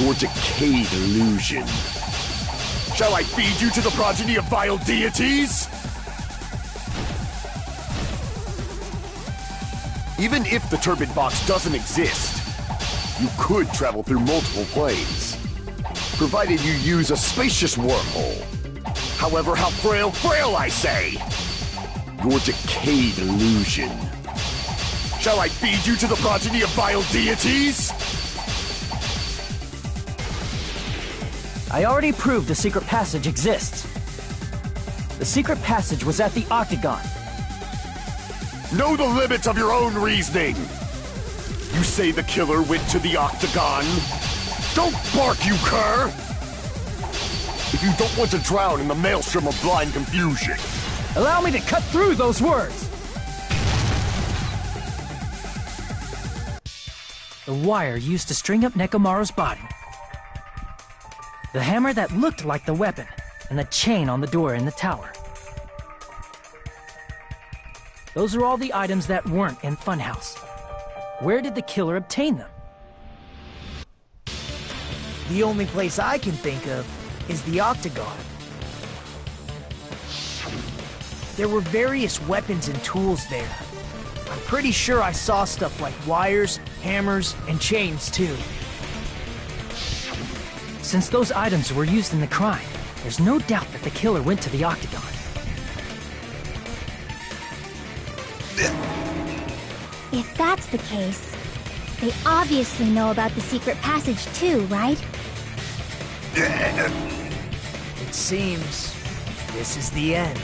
Your decayed illusion. Shall I feed you to the progeny of vile deities? Even if the turbid box doesn't exist, you could travel through multiple planes, provided you use a spacious wormhole. However, how frail, frail, I say! Your decayed illusion. Shall I feed you to the progeny of vile deities? I already proved the secret passage exists. The secret passage was at the Octagon. Know the limits of your own reasoning. You say the killer went to the Octagon? Don't bark, you cur! If you don't want to drown in the maelstrom of blind confusion. Allow me to cut through those words! The wire used to string up Nekomaru's body. The hammer that looked like the weapon, and the chain on the door in the tower. Those are all the items that weren't in Funhouse. Where did the killer obtain them? The only place I can think of is the Octagon. There were various weapons and tools there. I'm pretty sure I saw stuff like wires, hammers, and chains too. Since those items were used in the crime, there's no doubt that the killer went to the Octagon. If that's the case, they obviously know about the secret passage too, right? It seems this is the end.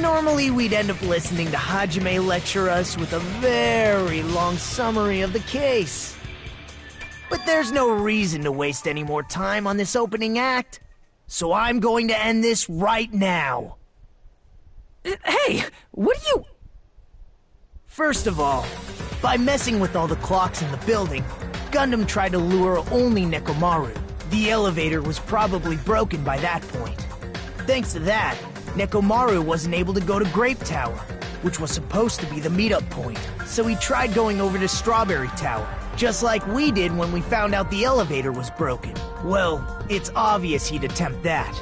Normally, we'd end up listening to Hajime lecture us with a very long summary of the case. But there's no reason to waste any more time on this opening act. So I'm going to end this right now. Uh, hey, what are you... First of all, by messing with all the clocks in the building, Gundam tried to lure only Nekomaru. The elevator was probably broken by that point. Thanks to that, Nekomaru wasn't able to go to Grape Tower, which was supposed to be the meetup point. So he tried going over to Strawberry Tower, just like we did when we found out the elevator was broken. Well, it's obvious he'd attempt that.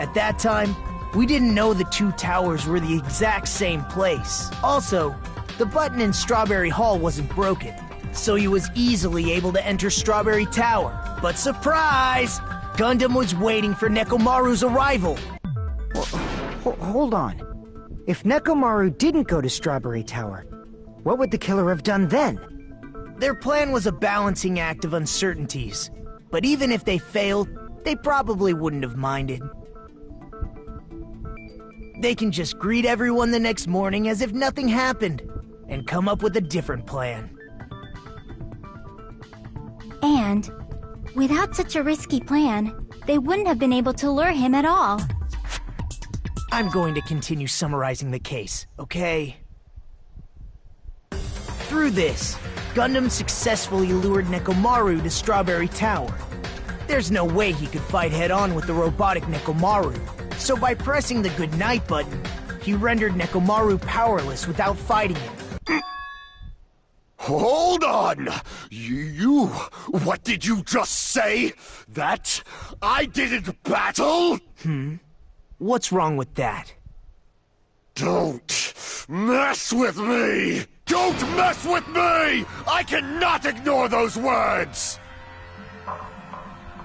At that time, we didn't know the two towers were the exact same place. Also, the button in Strawberry Hall wasn't broken, so he was easily able to enter Strawberry Tower. But surprise! Gundam was waiting for Nekomaru's arrival. Ho- hold on. If Nekomaru didn't go to Strawberry Tower, what would the killer have done then? Their plan was a balancing act of uncertainties. But even if they failed, they probably wouldn't have minded. They can just greet everyone the next morning as if nothing happened, and come up with a different plan. And, without such a risky plan, they wouldn't have been able to lure him at all. I'm going to continue summarizing the case, okay? Through this, Gundam successfully lured Nekomaru to Strawberry Tower. There's no way he could fight head-on with the robotic Nekomaru, so by pressing the goodnight button, he rendered Nekomaru powerless without fighting him. Hold on! You, you, what did you just say? That I didn't battle? Hmm? What's wrong with that? Don't mess with me! Don't mess with me! I cannot ignore those words!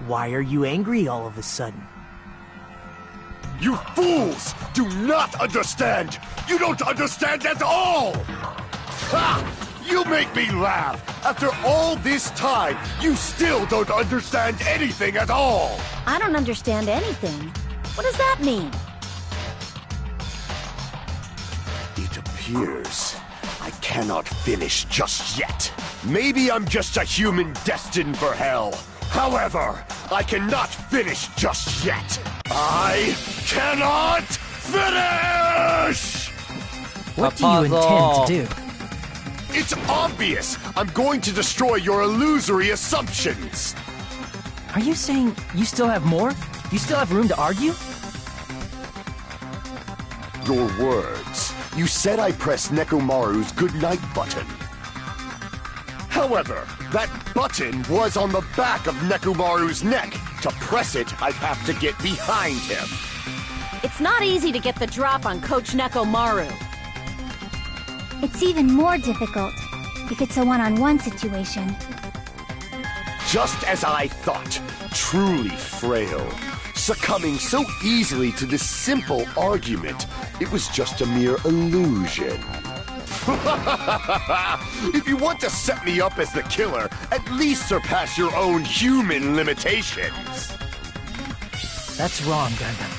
Why are you angry all of a sudden? You fools do not understand! You don't understand at all! Ha! You make me laugh! After all this time, you still don't understand anything at all! I don't understand anything. What does that mean? It appears I cannot finish just yet. Maybe I'm just a human destined for hell. However, I cannot finish just yet. I cannot finish! What do you intend to do? It's obvious! I'm going to destroy your illusory assumptions! Are you saying you still have more? You still have room to argue? Your words. You said I pressed Nekomaru's goodnight button. However, that button was on the back of Nekomaru's neck. To press it, I'd have to get behind him. It's not easy to get the drop on Coach Nekomaru. It's even more difficult if it's a one-on-one situation. Just as I thought. Truly frail. Succumbing so easily to this simple argument. It was just a mere illusion. if you want to set me up as the killer, at least surpass your own human limitations. That's wrong, Gundam.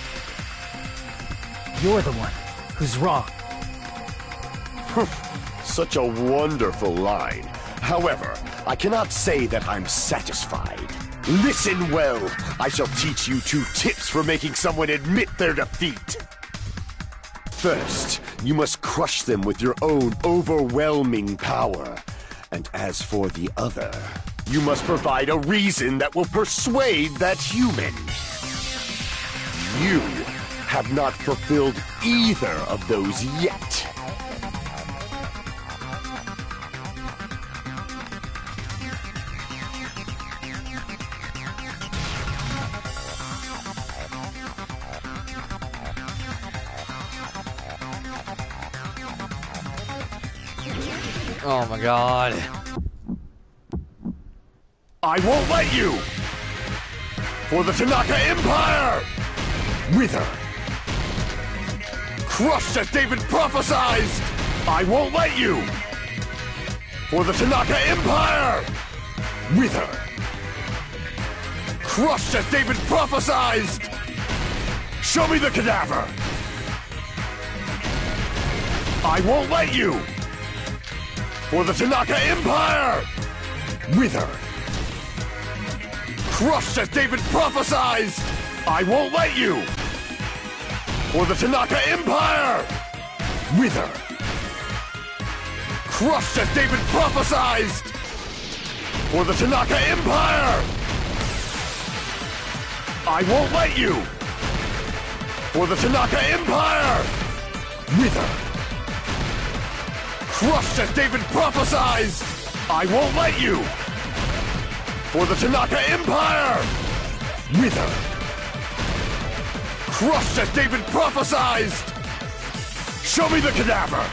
You're the one who's wrong. Such a wonderful line. However, I cannot say that I'm satisfied. Listen well. I shall teach you two tips for making someone admit their defeat. First, you must crush them with your own overwhelming power. And as for the other, you must provide a reason that will persuade that human. You have not fulfilled either of those yet. God. I won't let you! For the Tanaka Empire! Wither! Crushed as David prophesied! I won't let you! For the Tanaka Empire! Wither! Crushed as David prophesied! Show me the cadaver! I won't let you! For the Tanaka Empire! Wither! Crushed as David prophesied! I won't let you! For the Tanaka Empire! Wither! Crushed as David prophesied! For the Tanaka Empire! I won't let you! For the Tanaka Empire! Wither! Crushed as David prophesied! I won't let you! For the Tanaka Empire! Wither! Crushed as David prophesied! Show me the cadaver!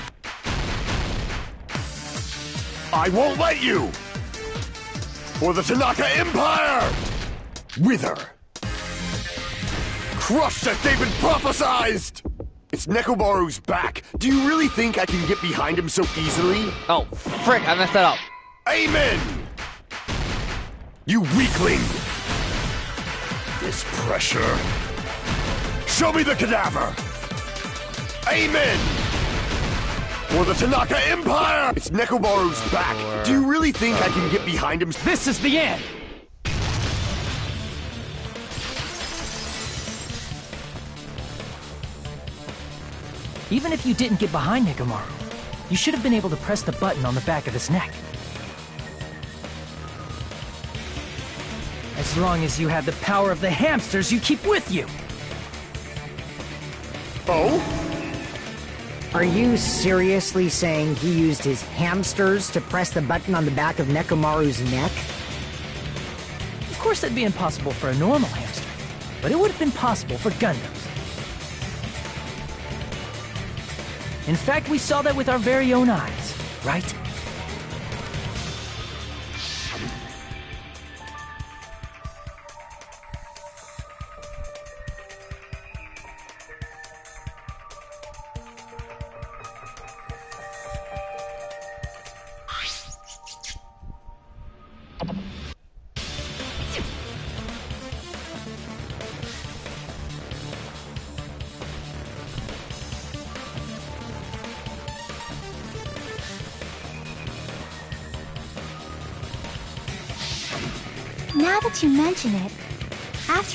I won't let you! For the Tanaka Empire! Wither! Crushed as David prophesied! It's Nekomaru's back. Do you really think I can get behind him so easily? Oh, frick, I messed that up. Amen! You weakling! This pressure. Show me the cadaver! Amen! For the Tanaka Empire! It's Nekomaru's back. Do you really think I can get behind him? This is the end! Even if you didn't get behind Nekomaru, you should have been able to press the button on the back of his neck. As long as you have the power of the hamsters you keep with you! Oh? Are you seriously saying he used his hamsters to press the button on the back of Nekomaru's neck? Of course that'd be impossible for a normal hamster, but it would have been possible for Gundams. In fact, we saw that with our very own eyes, right?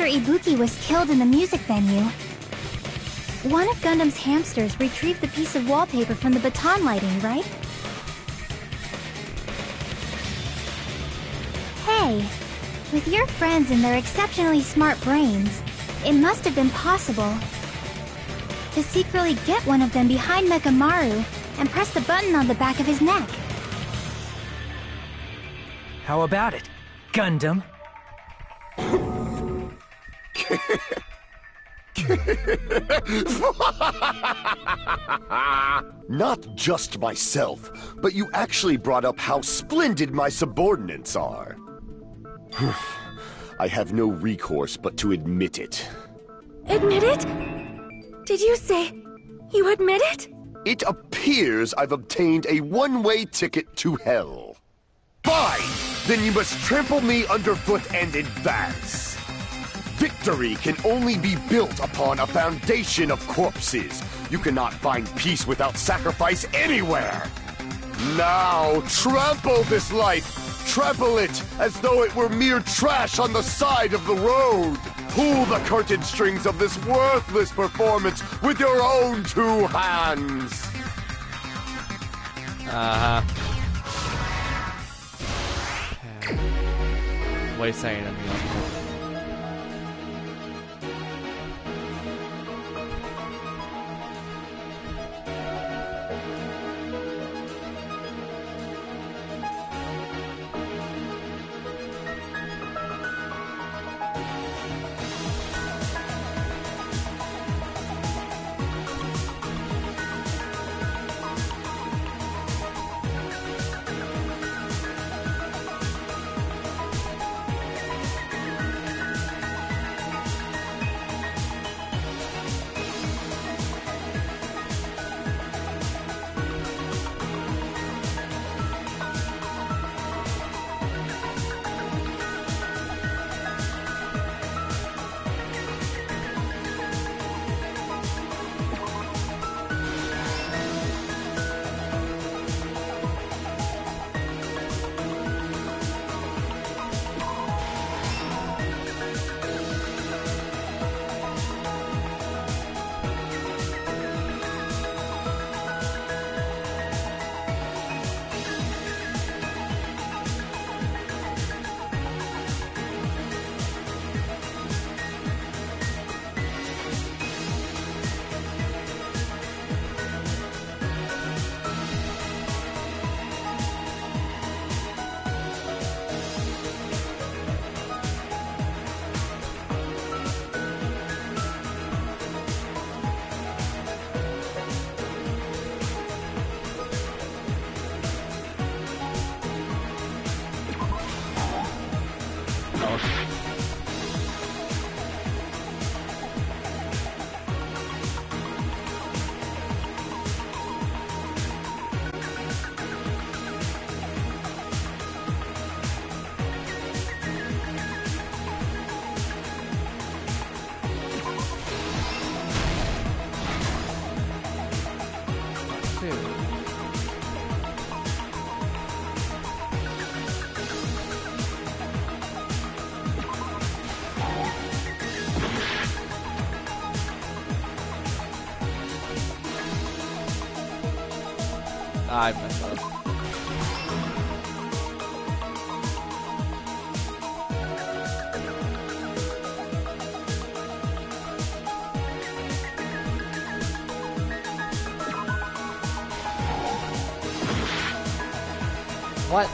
Ibuki was killed in the music venue, one of Gundam's hamsters retrieved the piece of wallpaper from the baton lighting, right? Hey, with your friends and their exceptionally smart brains, it must have been possible to secretly get one of them behind Nekomaru and press the button on the back of his neck. How about it, Gundam? Not just myself, but you actually brought up how splendid my subordinates are. I have no recourse but to admit it. Admit it? Did you say you admit it? It appears I've obtained a one-way ticket to hell. Fine! Then you must trample me underfoot and advance. Victory can only be built upon a foundation of corpses. You cannot find peace without sacrifice anywhere. Now, trample this life. Trample it as though it were mere trash on the side of the road. Pull the curtain strings of this worthless performance with your own two hands. Uh huh. Wait a second. What?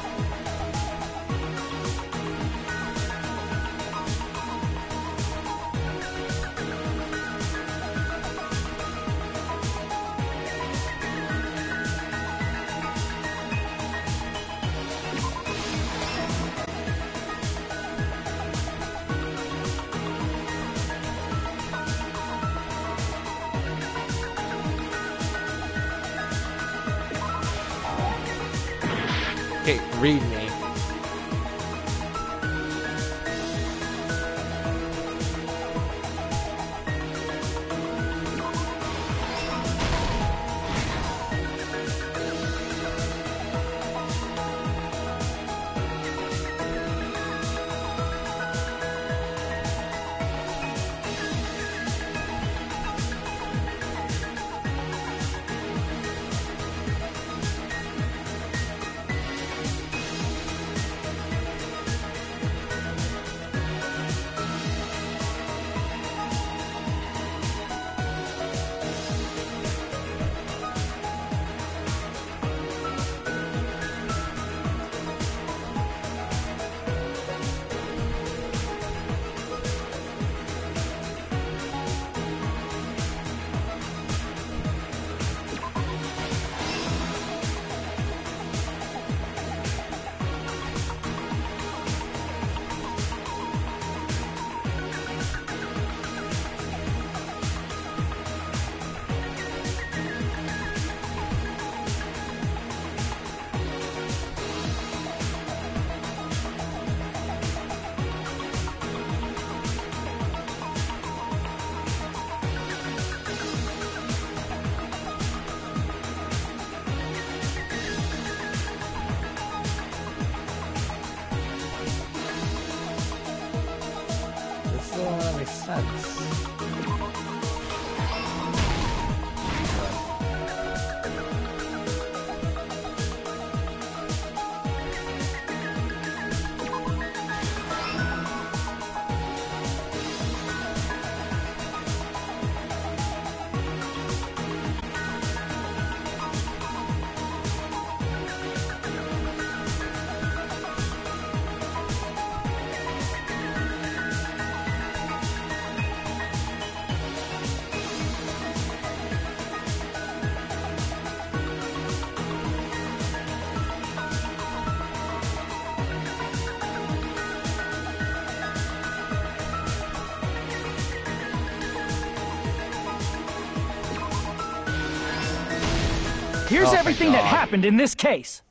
Here's Oh everything that happened in this case.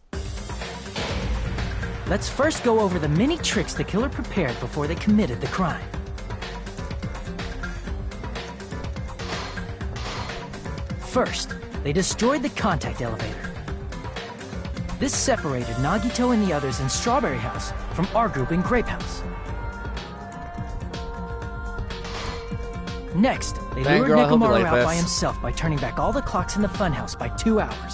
Let's first go over the many tricks the killer prepared before they committed the crime. First, they destroyed the contact elevator. This separated Nagito and the others in Strawberry House from our group in Grape House. Next, they Fangirl, lured Nekomaru out by himself by turning back all the clocks in the funhouse by two hours.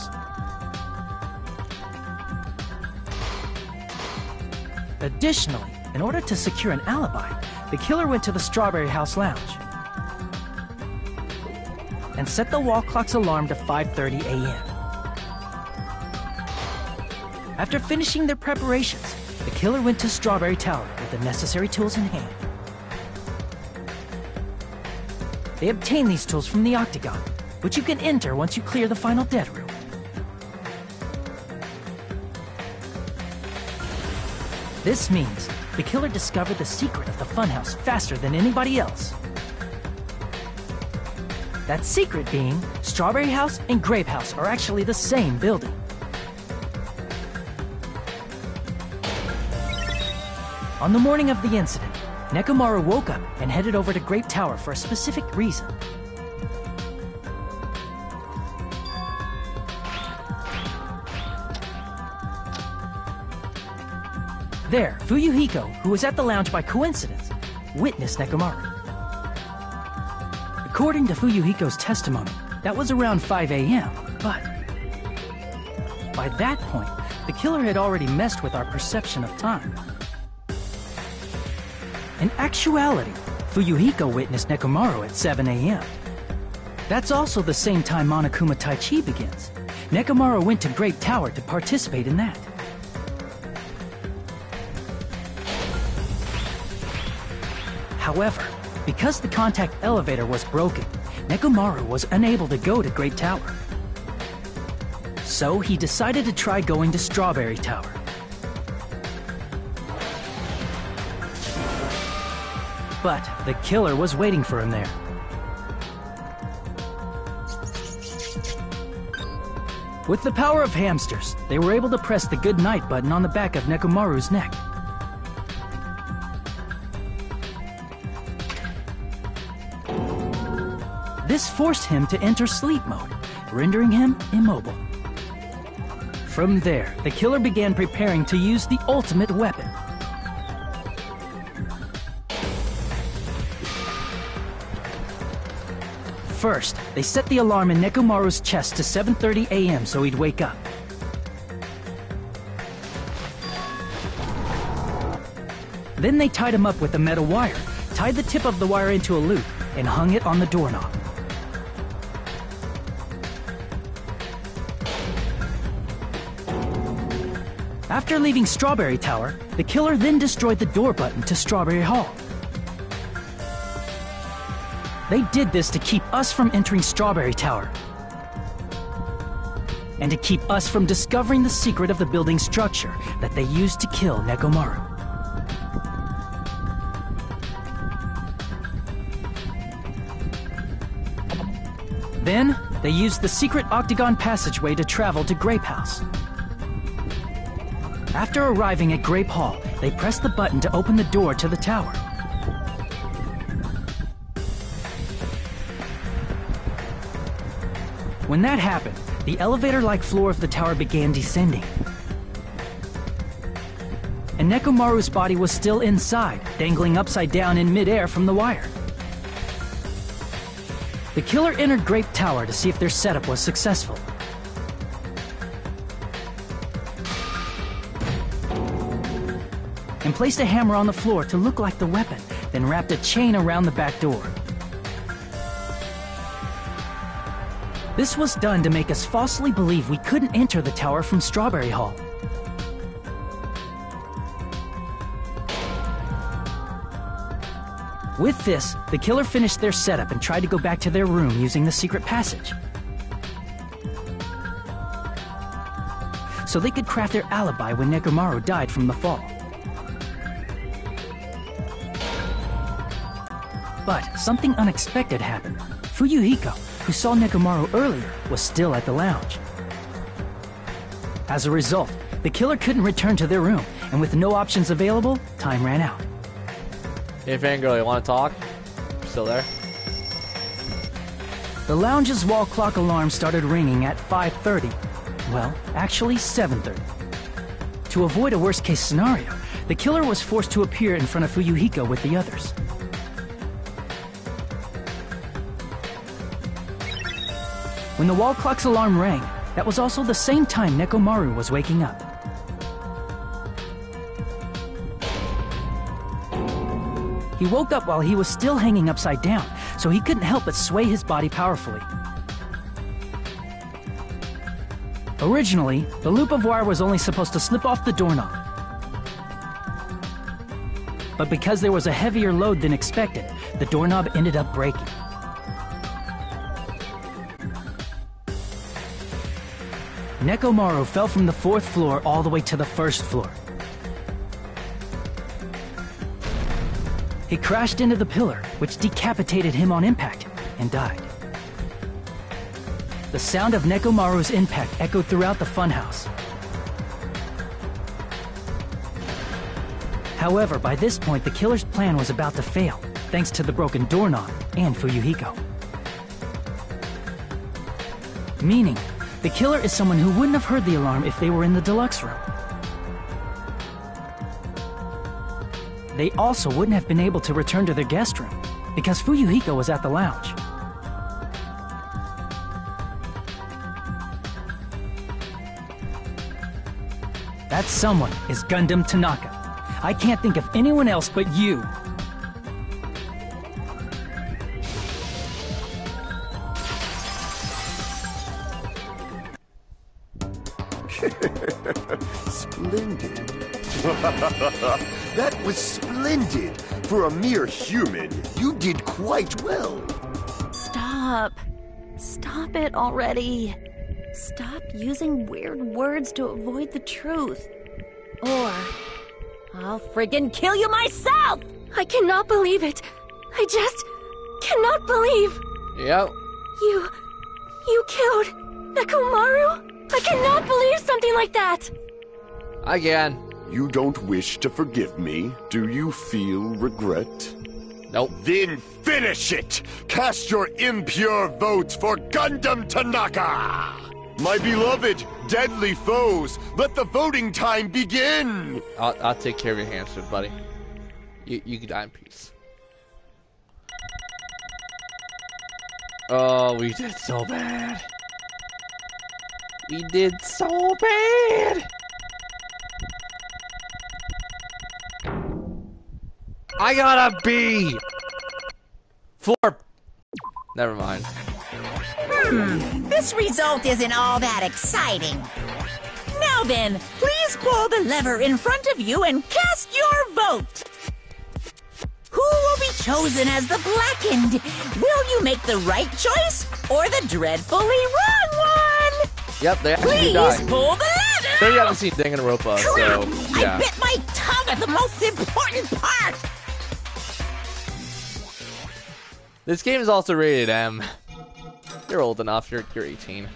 Additionally, in order to secure an alibi, the killer went to the Strawberry House Lounge and set the wall clock's alarm to 5:30 a.m. After finishing their preparations, the killer went to Strawberry Tower with the necessary tools in hand. They obtained these tools from the Octagon, which you can enter once you clear the final dead room. This means the killer discovered the secret of the funhouse faster than anybody else. That secret being Strawberry House and Grape House are actually the same building. On the morning of the incident, Nekomaru woke up and headed over to Grape Tower for a specific reason. Fuyuhiko, who was at the lounge by coincidence, witnessed Nekomaru. According to Fuyuhiko's testimony, that was around 5 a.m., but by that point, the killer had already messed with our perception of time. In actuality, Fuyuhiko witnessed Nekomaru at 7 a.m. That's also the same time Monokuma Tai Chi begins. Nekomaru went to Grape Tower to participate in that. However, because the contact elevator was broken, Nekomaru was unable to go to Grape Tower. So he decided to try going to Strawberry Tower. But the killer was waiting for him there. With the power of hamsters, they were able to press the good night button on the back of Nekomaru's neck. This forced him to enter sleep mode, rendering him immobile. From there, the killer began preparing to use the ultimate weapon. First, they set the alarm in Nekomaru's chest to 7:30 a.m. so he'd wake up. Then they tied him up with a metal wire, tied the tip of the wire into a loop, and hung it on the doorknob. After leaving Strawberry Tower, the killer then destroyed the door button to Strawberry Hall. They did this to keep us from entering Strawberry Tower. And to keep us from discovering the secret of the building structure that they used to kill Nekomaru. Then, they used the secret octagon passageway to travel to Grape House. After arriving at Grape Hall, they pressed the button to open the door to the tower. When that happened, the elevator-like floor of the tower began descending. And Nekomaru's body was still inside, dangling upside down in midair from the wire. the killer entered Grape Tower to see if their setup was successful. And placed a hammer on the floor to look like the weapon, then wrapped a chain around the back door. This was done to make us falsely believe we couldn't enter the tower from Strawberry Hall. With this, the killer finished their setup and tried to go back to their room using the secret passage. So they could craft their alibi when Nekomaru died from the fall. But something unexpected happened. Fuyuhiko, who saw Nekomaru earlier, was still at the lounge. As a result, the killer couldn't return to their room, and with no options available, time ran out. Hey, fangirl, you want to talk? Still there? The lounge's wall clock alarm started ringing at 5.30. Well, actually 7.30. To avoid a worst-case scenario, the killer was forced to appear in front of Fuyuhiko with the others. When the wall clock's alarm rang, that was also the same time Nekomaru was waking up. He woke up while he was still hanging upside down, so he couldn't help but sway his body powerfully. Originally, the loop of wire was only supposed to slip off the doorknob. But because there was a heavier load than expected, the doorknob ended up breaking. Nekomaru fell from the fourth floor all the way to the first floor. He crashed into the pillar, which decapitated him on impact, and died. The sound of Nekomaru's impact echoed throughout the funhouse. However, by this point, the killer's plan was about to fail, thanks to the broken doorknob and Fuyuhiko. Meaning, the killer is someone who wouldn't have heard the alarm if they were in the deluxe room. They also wouldn't have been able to return to their guest room, because Fuyuhiko was at the lounge. That someone is Gundam Tanaka. I can't think of anyone else but you. Mere human, you did quite well. Stop. Stop it already. Stop using weird words to avoid the truth. Or I'll friggin' kill you myself! I cannot believe it. I just cannot believe. Yep. You. You killed Nekomaru? I cannot believe something like that! Again. You don't wish to forgive me? Do you feel regret? Nope. Then finish it! Cast your impure votes for Gundam Tanaka! My beloved, deadly foes, let the voting time begin! I'll, I'll take care of your hamster, buddy. You, you can die in peace. Oh, we did so bad. We did so bad. I got a B. Four. Never mind. Hmm, this result isn't all that exciting. Now then, please pull the lever in front of you and cast your vote. Who will be chosen as the blackened? Will you make the right choice or the dreadfully wrong one? Yep, they actually Please died. pull the lever. So you haven't seen Danganronpa, so I bit my tongue at the most important part. This game is also rated M. You're old enough. You're you're 18.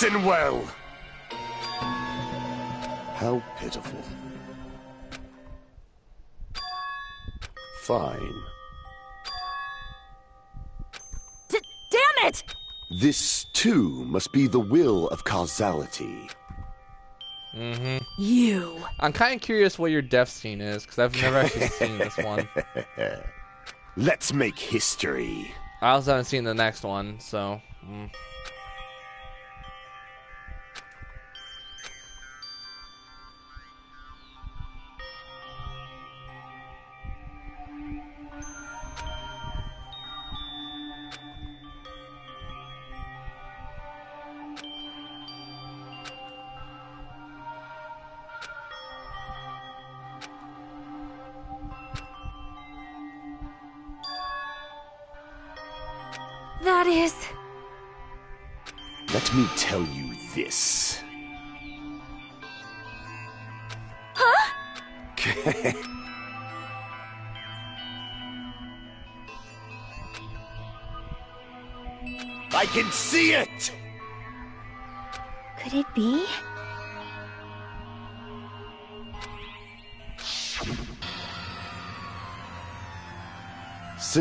Listen well! How pitiful. Fine. D damn it! This, too, must be the will of causality. Mm-hmm. You. I'm kind of curious what your death scene is, because I've never actually seen this one. Let's make history. I also haven't seen the next one, so... Mm.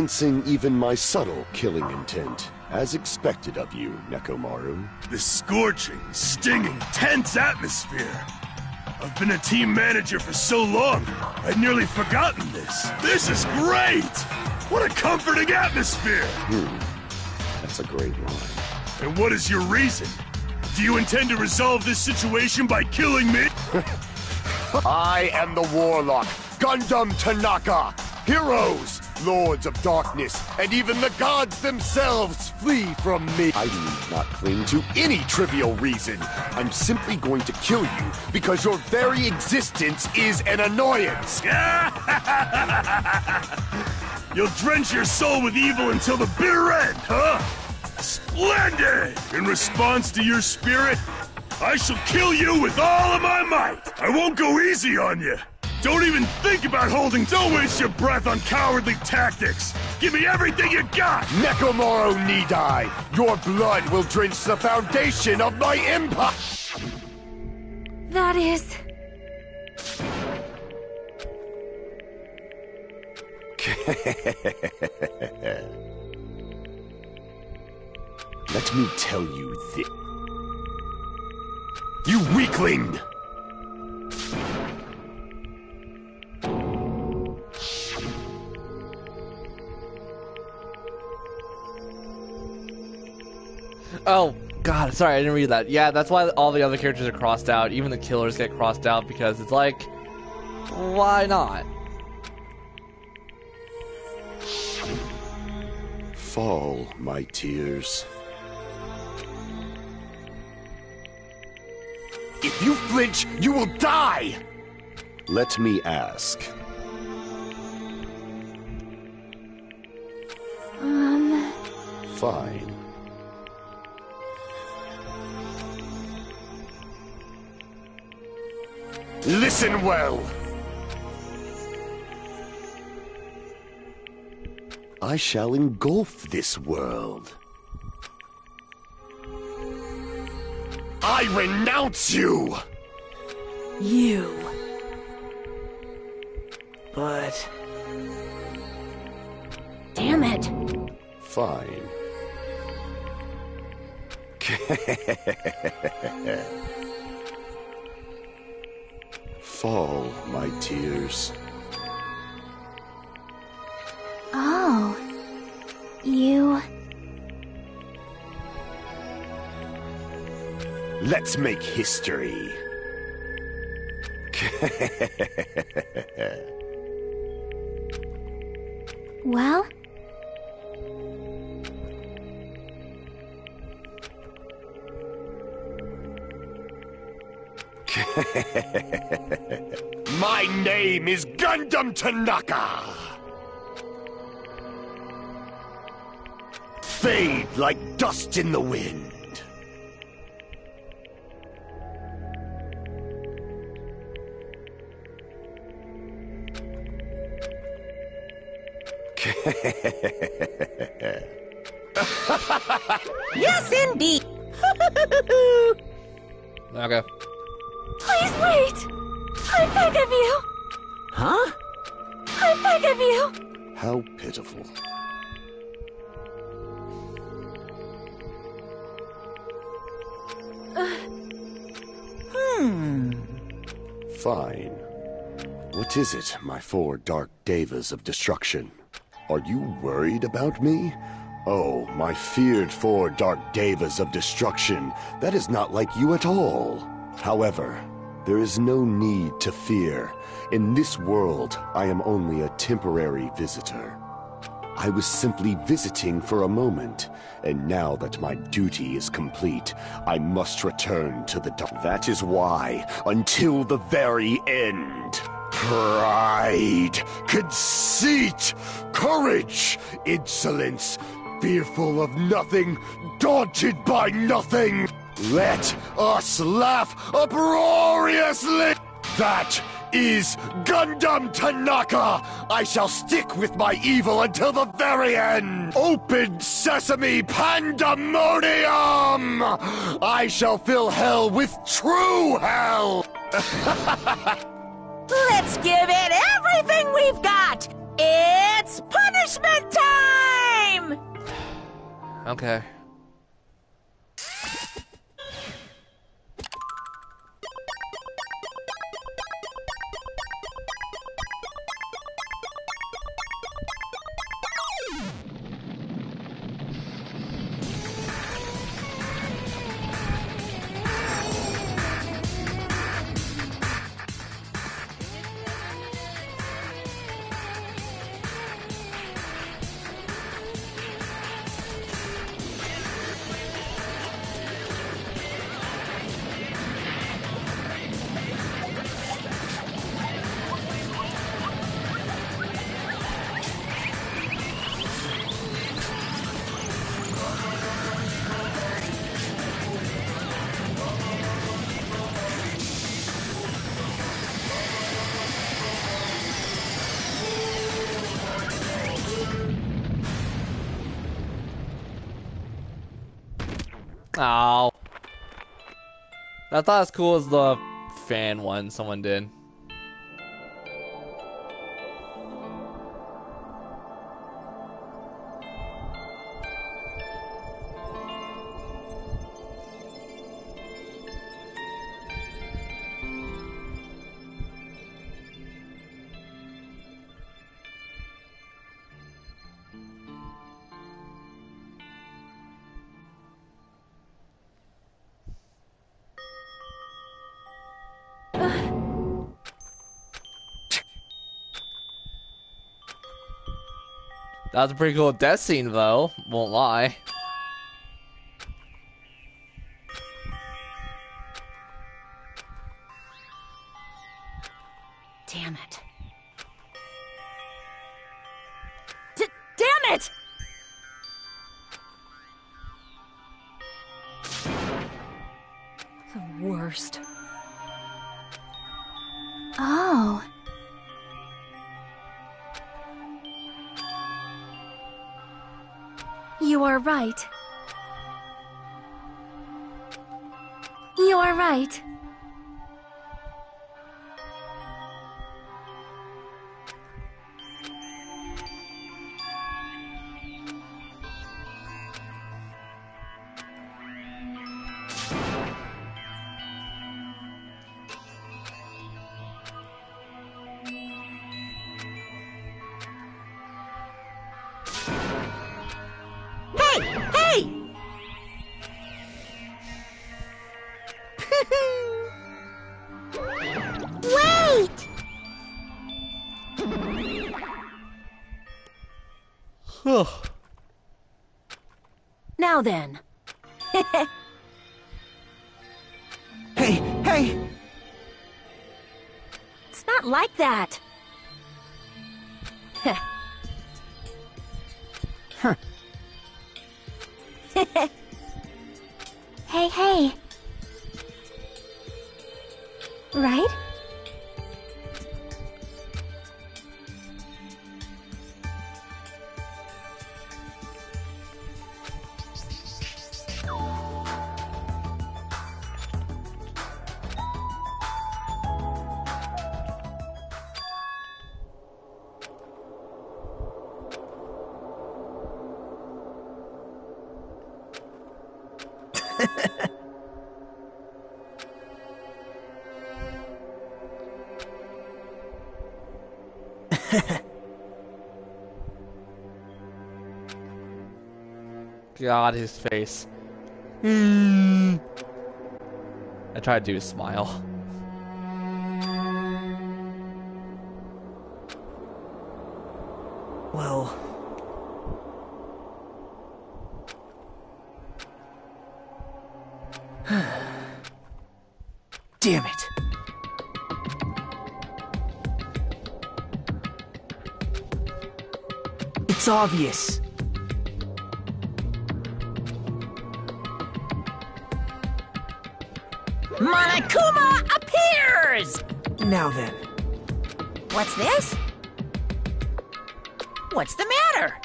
Sensing even my subtle killing intent, as expected of you, Nekomaru. The scorching, stinging, tense atmosphere. I've been a team manager for so long, I'd nearly forgotten this. This is great! What a comforting atmosphere! Hmm. That's a great line. And what is your reason? Do you intend to resolve this situation by killing me? I am the Warlock, Gundam Tanaka. Heroes, Lords of Darkness, and even the gods themselves flee from me. I need not cling to any trivial reason. I'm simply going to kill you because your very existence is an annoyance. You'll drench your soul with evil until the bitter end, huh? Splendid! In response to your spirit, I shall kill you with all of my might. I won't go easy on you. Don't even think about holding. Don't waste your breath on cowardly tactics. Give me everything you got. Nekomaru Nidai, your blood will drench the foundation of my empire. That is... Let me tell you this. You weakling! Oh, God, sorry, I didn't read that. Yeah, that's why all the other characters are crossed out. Even the killers get crossed out because it's like, why not? Fall, my tears. If you flinch, you will die! Let me ask. Um... Fine. Listen well! I shall engulf this world. I renounce you! You. But... Damn it. Fine. Fall, my tears. Oh. You... Let's make history. Well? My name is Gundam Tanaka! Fade like dust in the wind. yes, indeed. Okay. Please wait! I beg of you! Huh? I beg of you! How pitiful. Hmm. Fine. What is it, my four dark devas of destruction? Are you worried about me? Oh, my feared four dark devas of destruction, that is not like you at all. However, there is no need to fear. In this world, I am only a temporary visitor. I was simply visiting for a moment, and now that my duty is complete, I must return to the. That is why, until the very end, pride, conceit, courage, insolence, fearful of nothing, daunted by nothing, let us laugh uproariously! That is Gundam Tanaka! I shall stick with my evil until the very end! Open sesame pandemonium! I shall fill hell with true hell! Let's give it everything we've got! It's punishment time! Okay. I thought as cool as the fan one someone did. That was a pretty cool death scene, though. Won't lie. Now then. hey, hey! It's not like that. God, his face. Hmm. I tried to do a smile. Well... Damn it. It's obvious. Now then. What's this? What's the matter?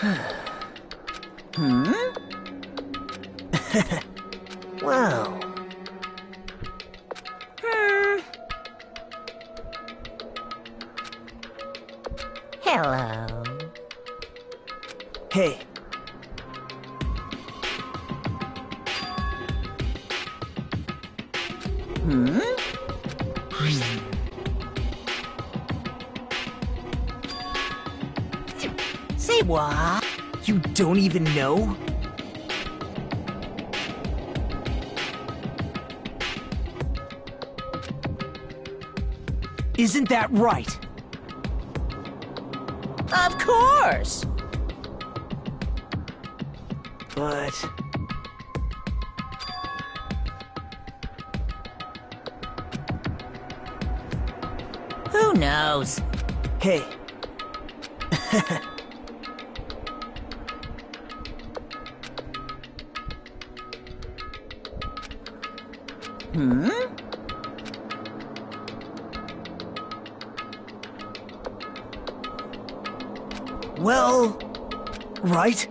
hmm? Well... Hmm. Hello. Hey. Don't even know? Isn't that right? Of course! But... Who knows? Hey. Hmm? Well... Right?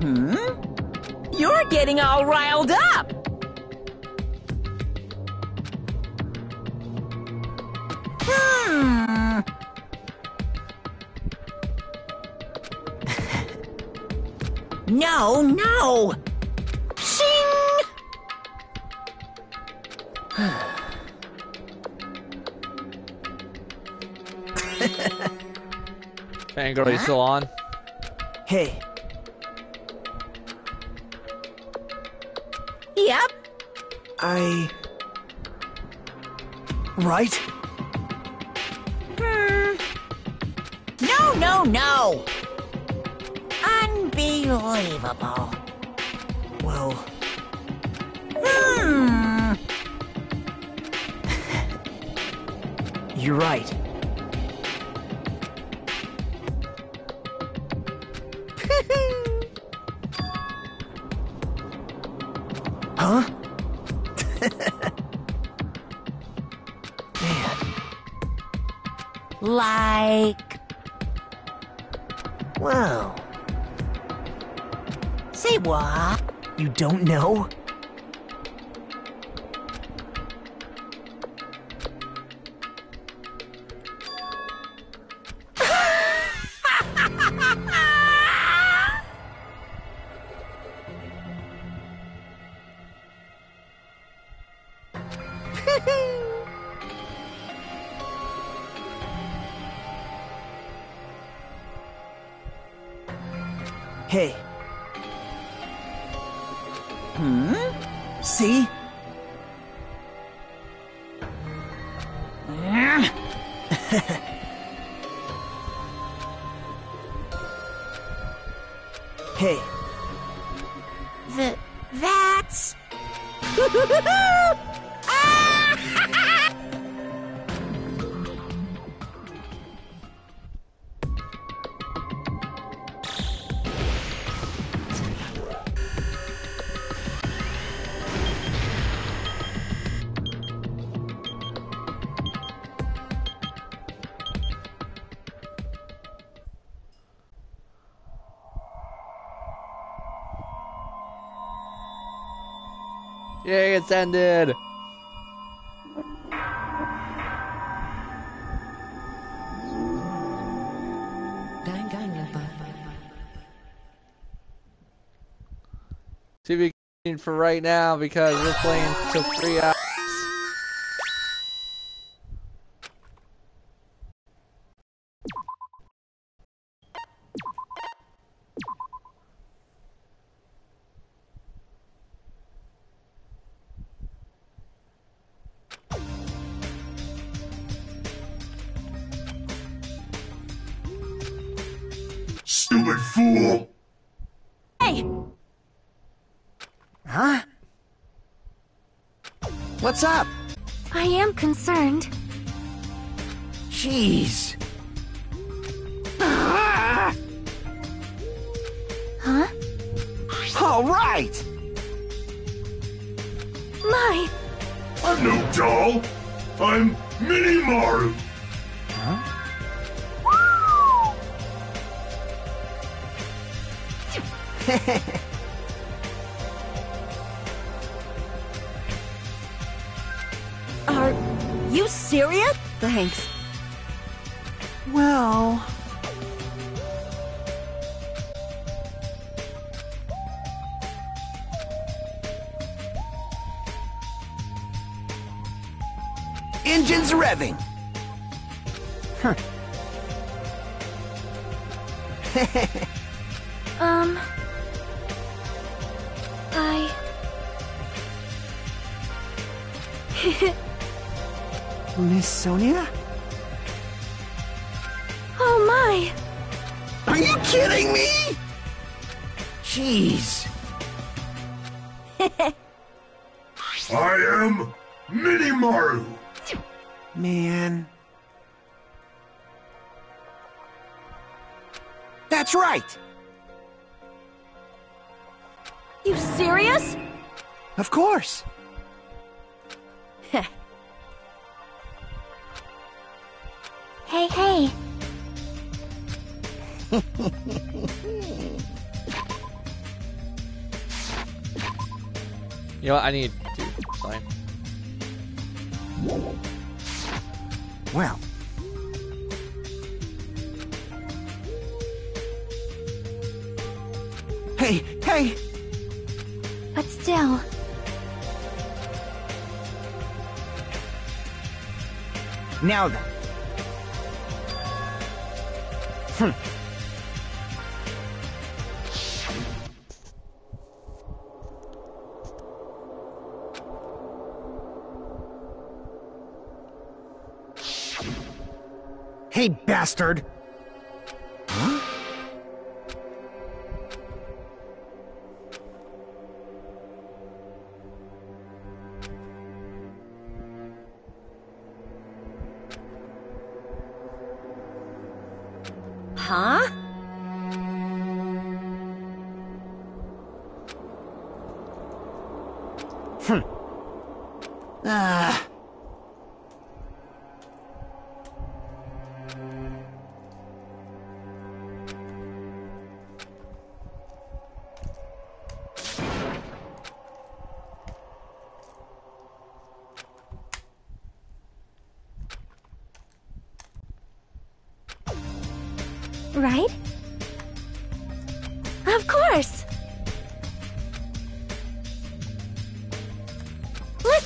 Hmm? You're getting all riled up! Fangirl, are you still on? Hey. Yep. I... Right? Hmm. No, no, no! Unbelievable. You don't know? Yay, it's ended! See if we for right now because we're playing till three hours. You know what? I need bastard!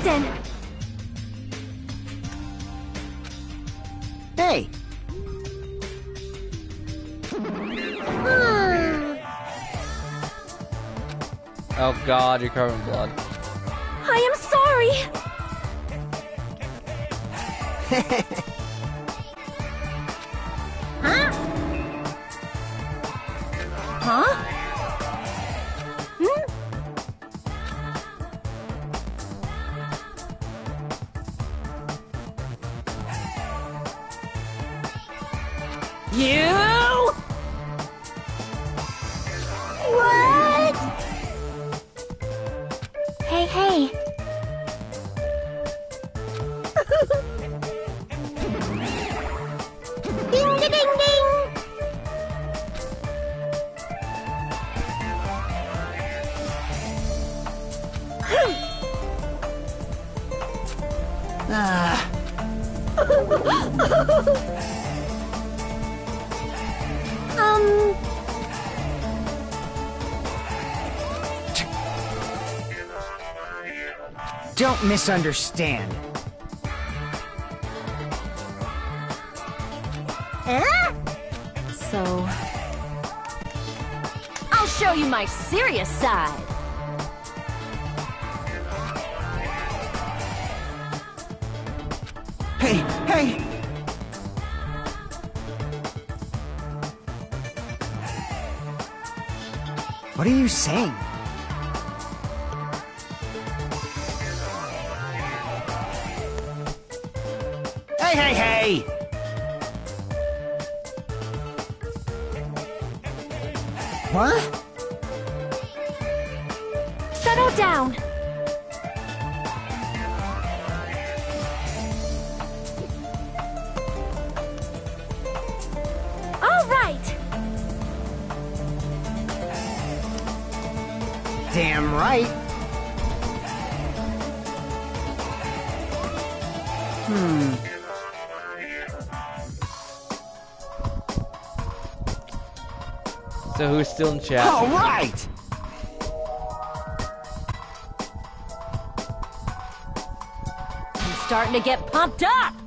Captain! Hey! oh god, you're covered in blood. I am sorry! misunderstand. huh? So. I'll show you my serious side. hey, hey! What are you saying? Still in chat? All right! I'm starting to get pumped up!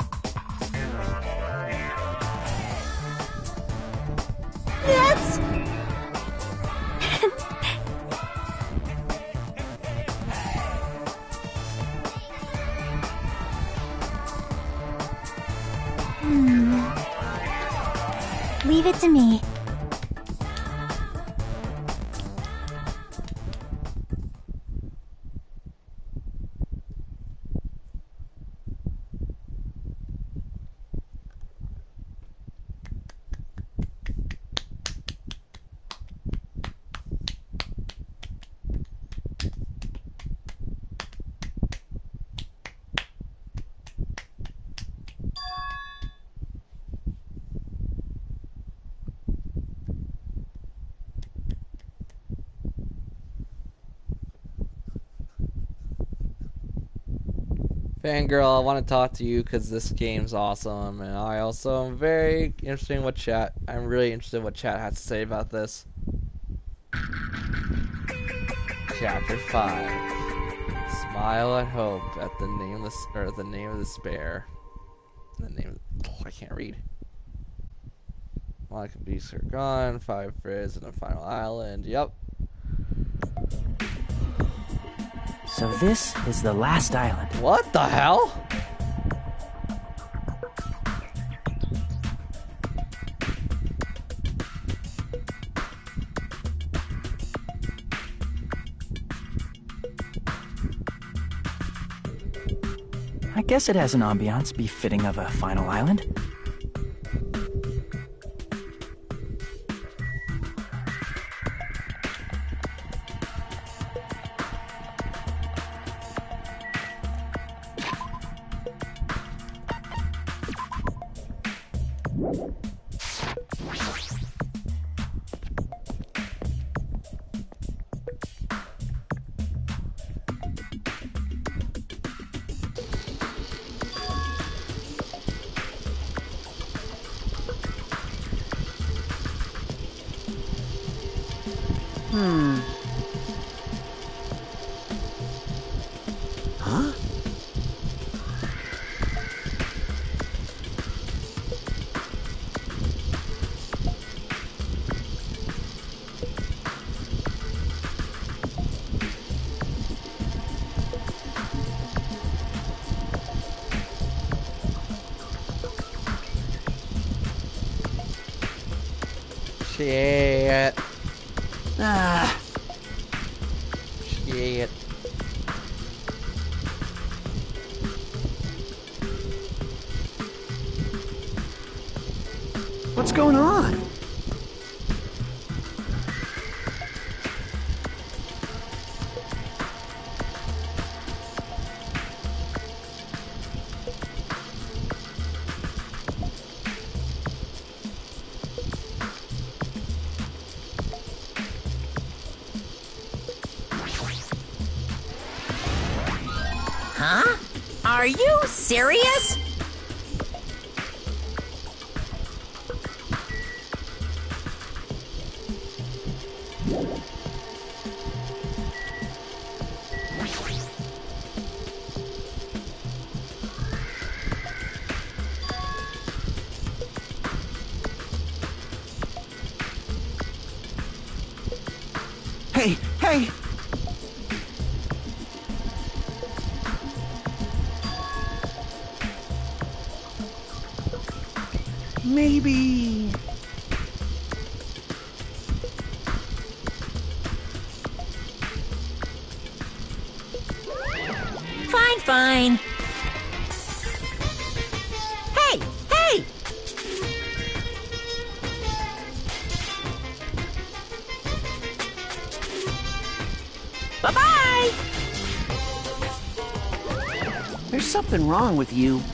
Fangirl, I want to talk to you because this game's awesome, and I also am very interested in what chat. I'm really interested in what chat has to say about this. Chapter five. Smile at hope at the nameless or the name of despair. The name. I can't read. Monica beasts are gone. Five Frizz and a final island. Yep. So this is the last island. What the hell? I guess it has an ambiance befitting of a final island. Something wrong with you.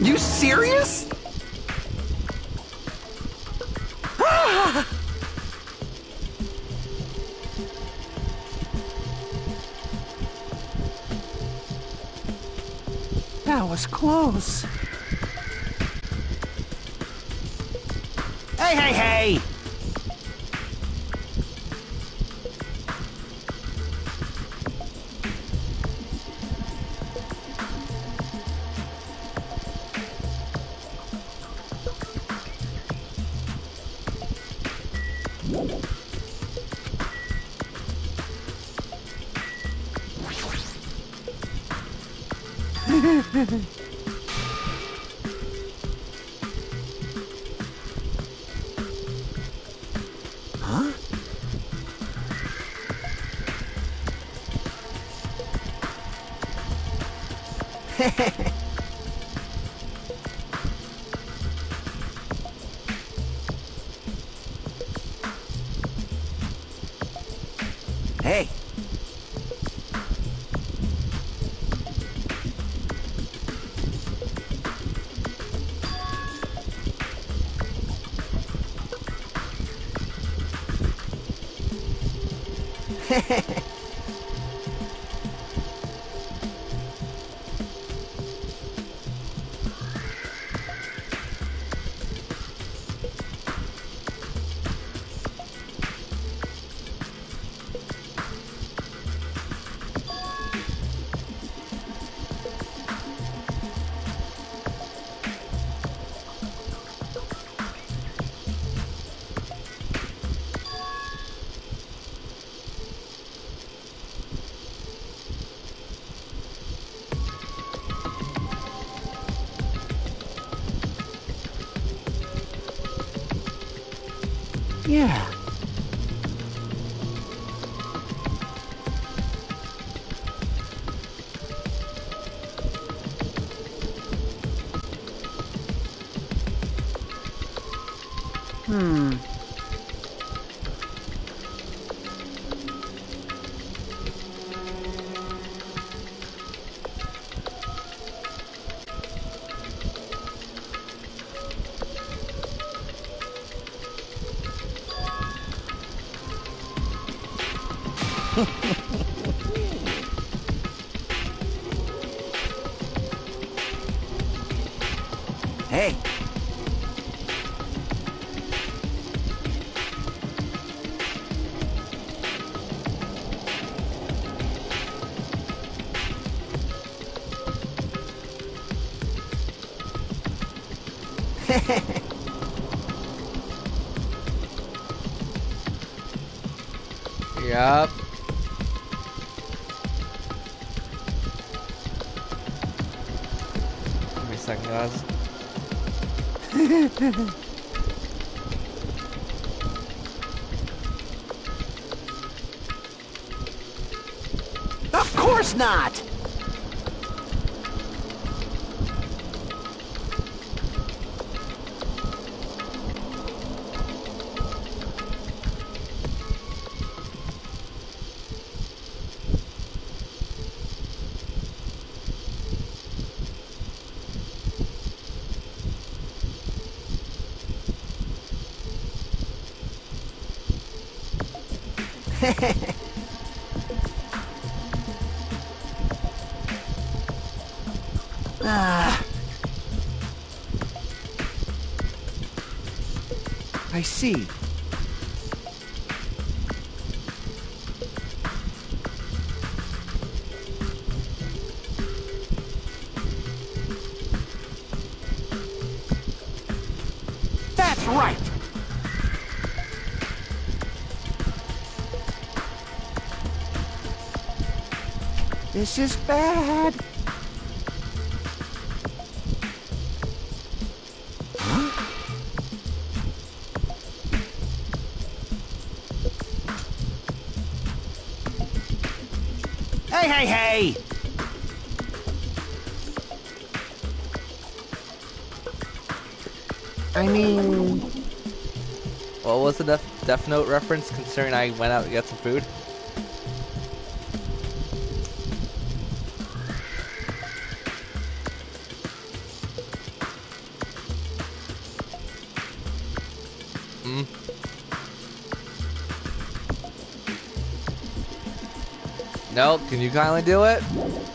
You serious? That was close. Hey, hey, hey! Mm-hmm. Ah. I see. That's right! This is bad. Was the Death, Note reference considering I went out to get some food? Hmm. Nope, can you kindly do it?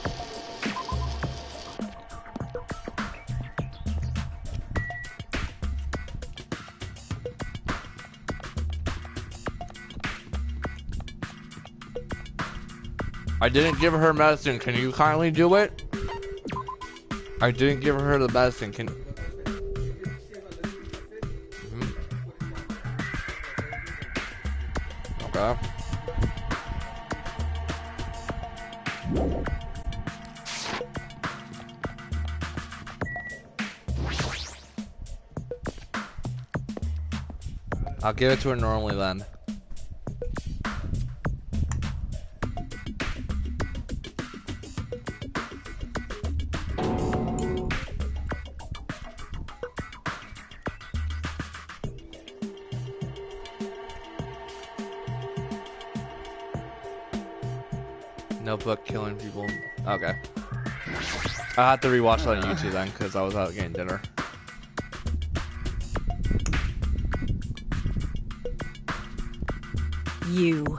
I didn't give her medicine. Can you kindly do it? I didn't give her the medicine. Can. Mhm. Okay. I'll give it to her normally then. I have to rewatch that on YouTube then because I was out getting dinner. You.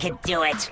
Could do it.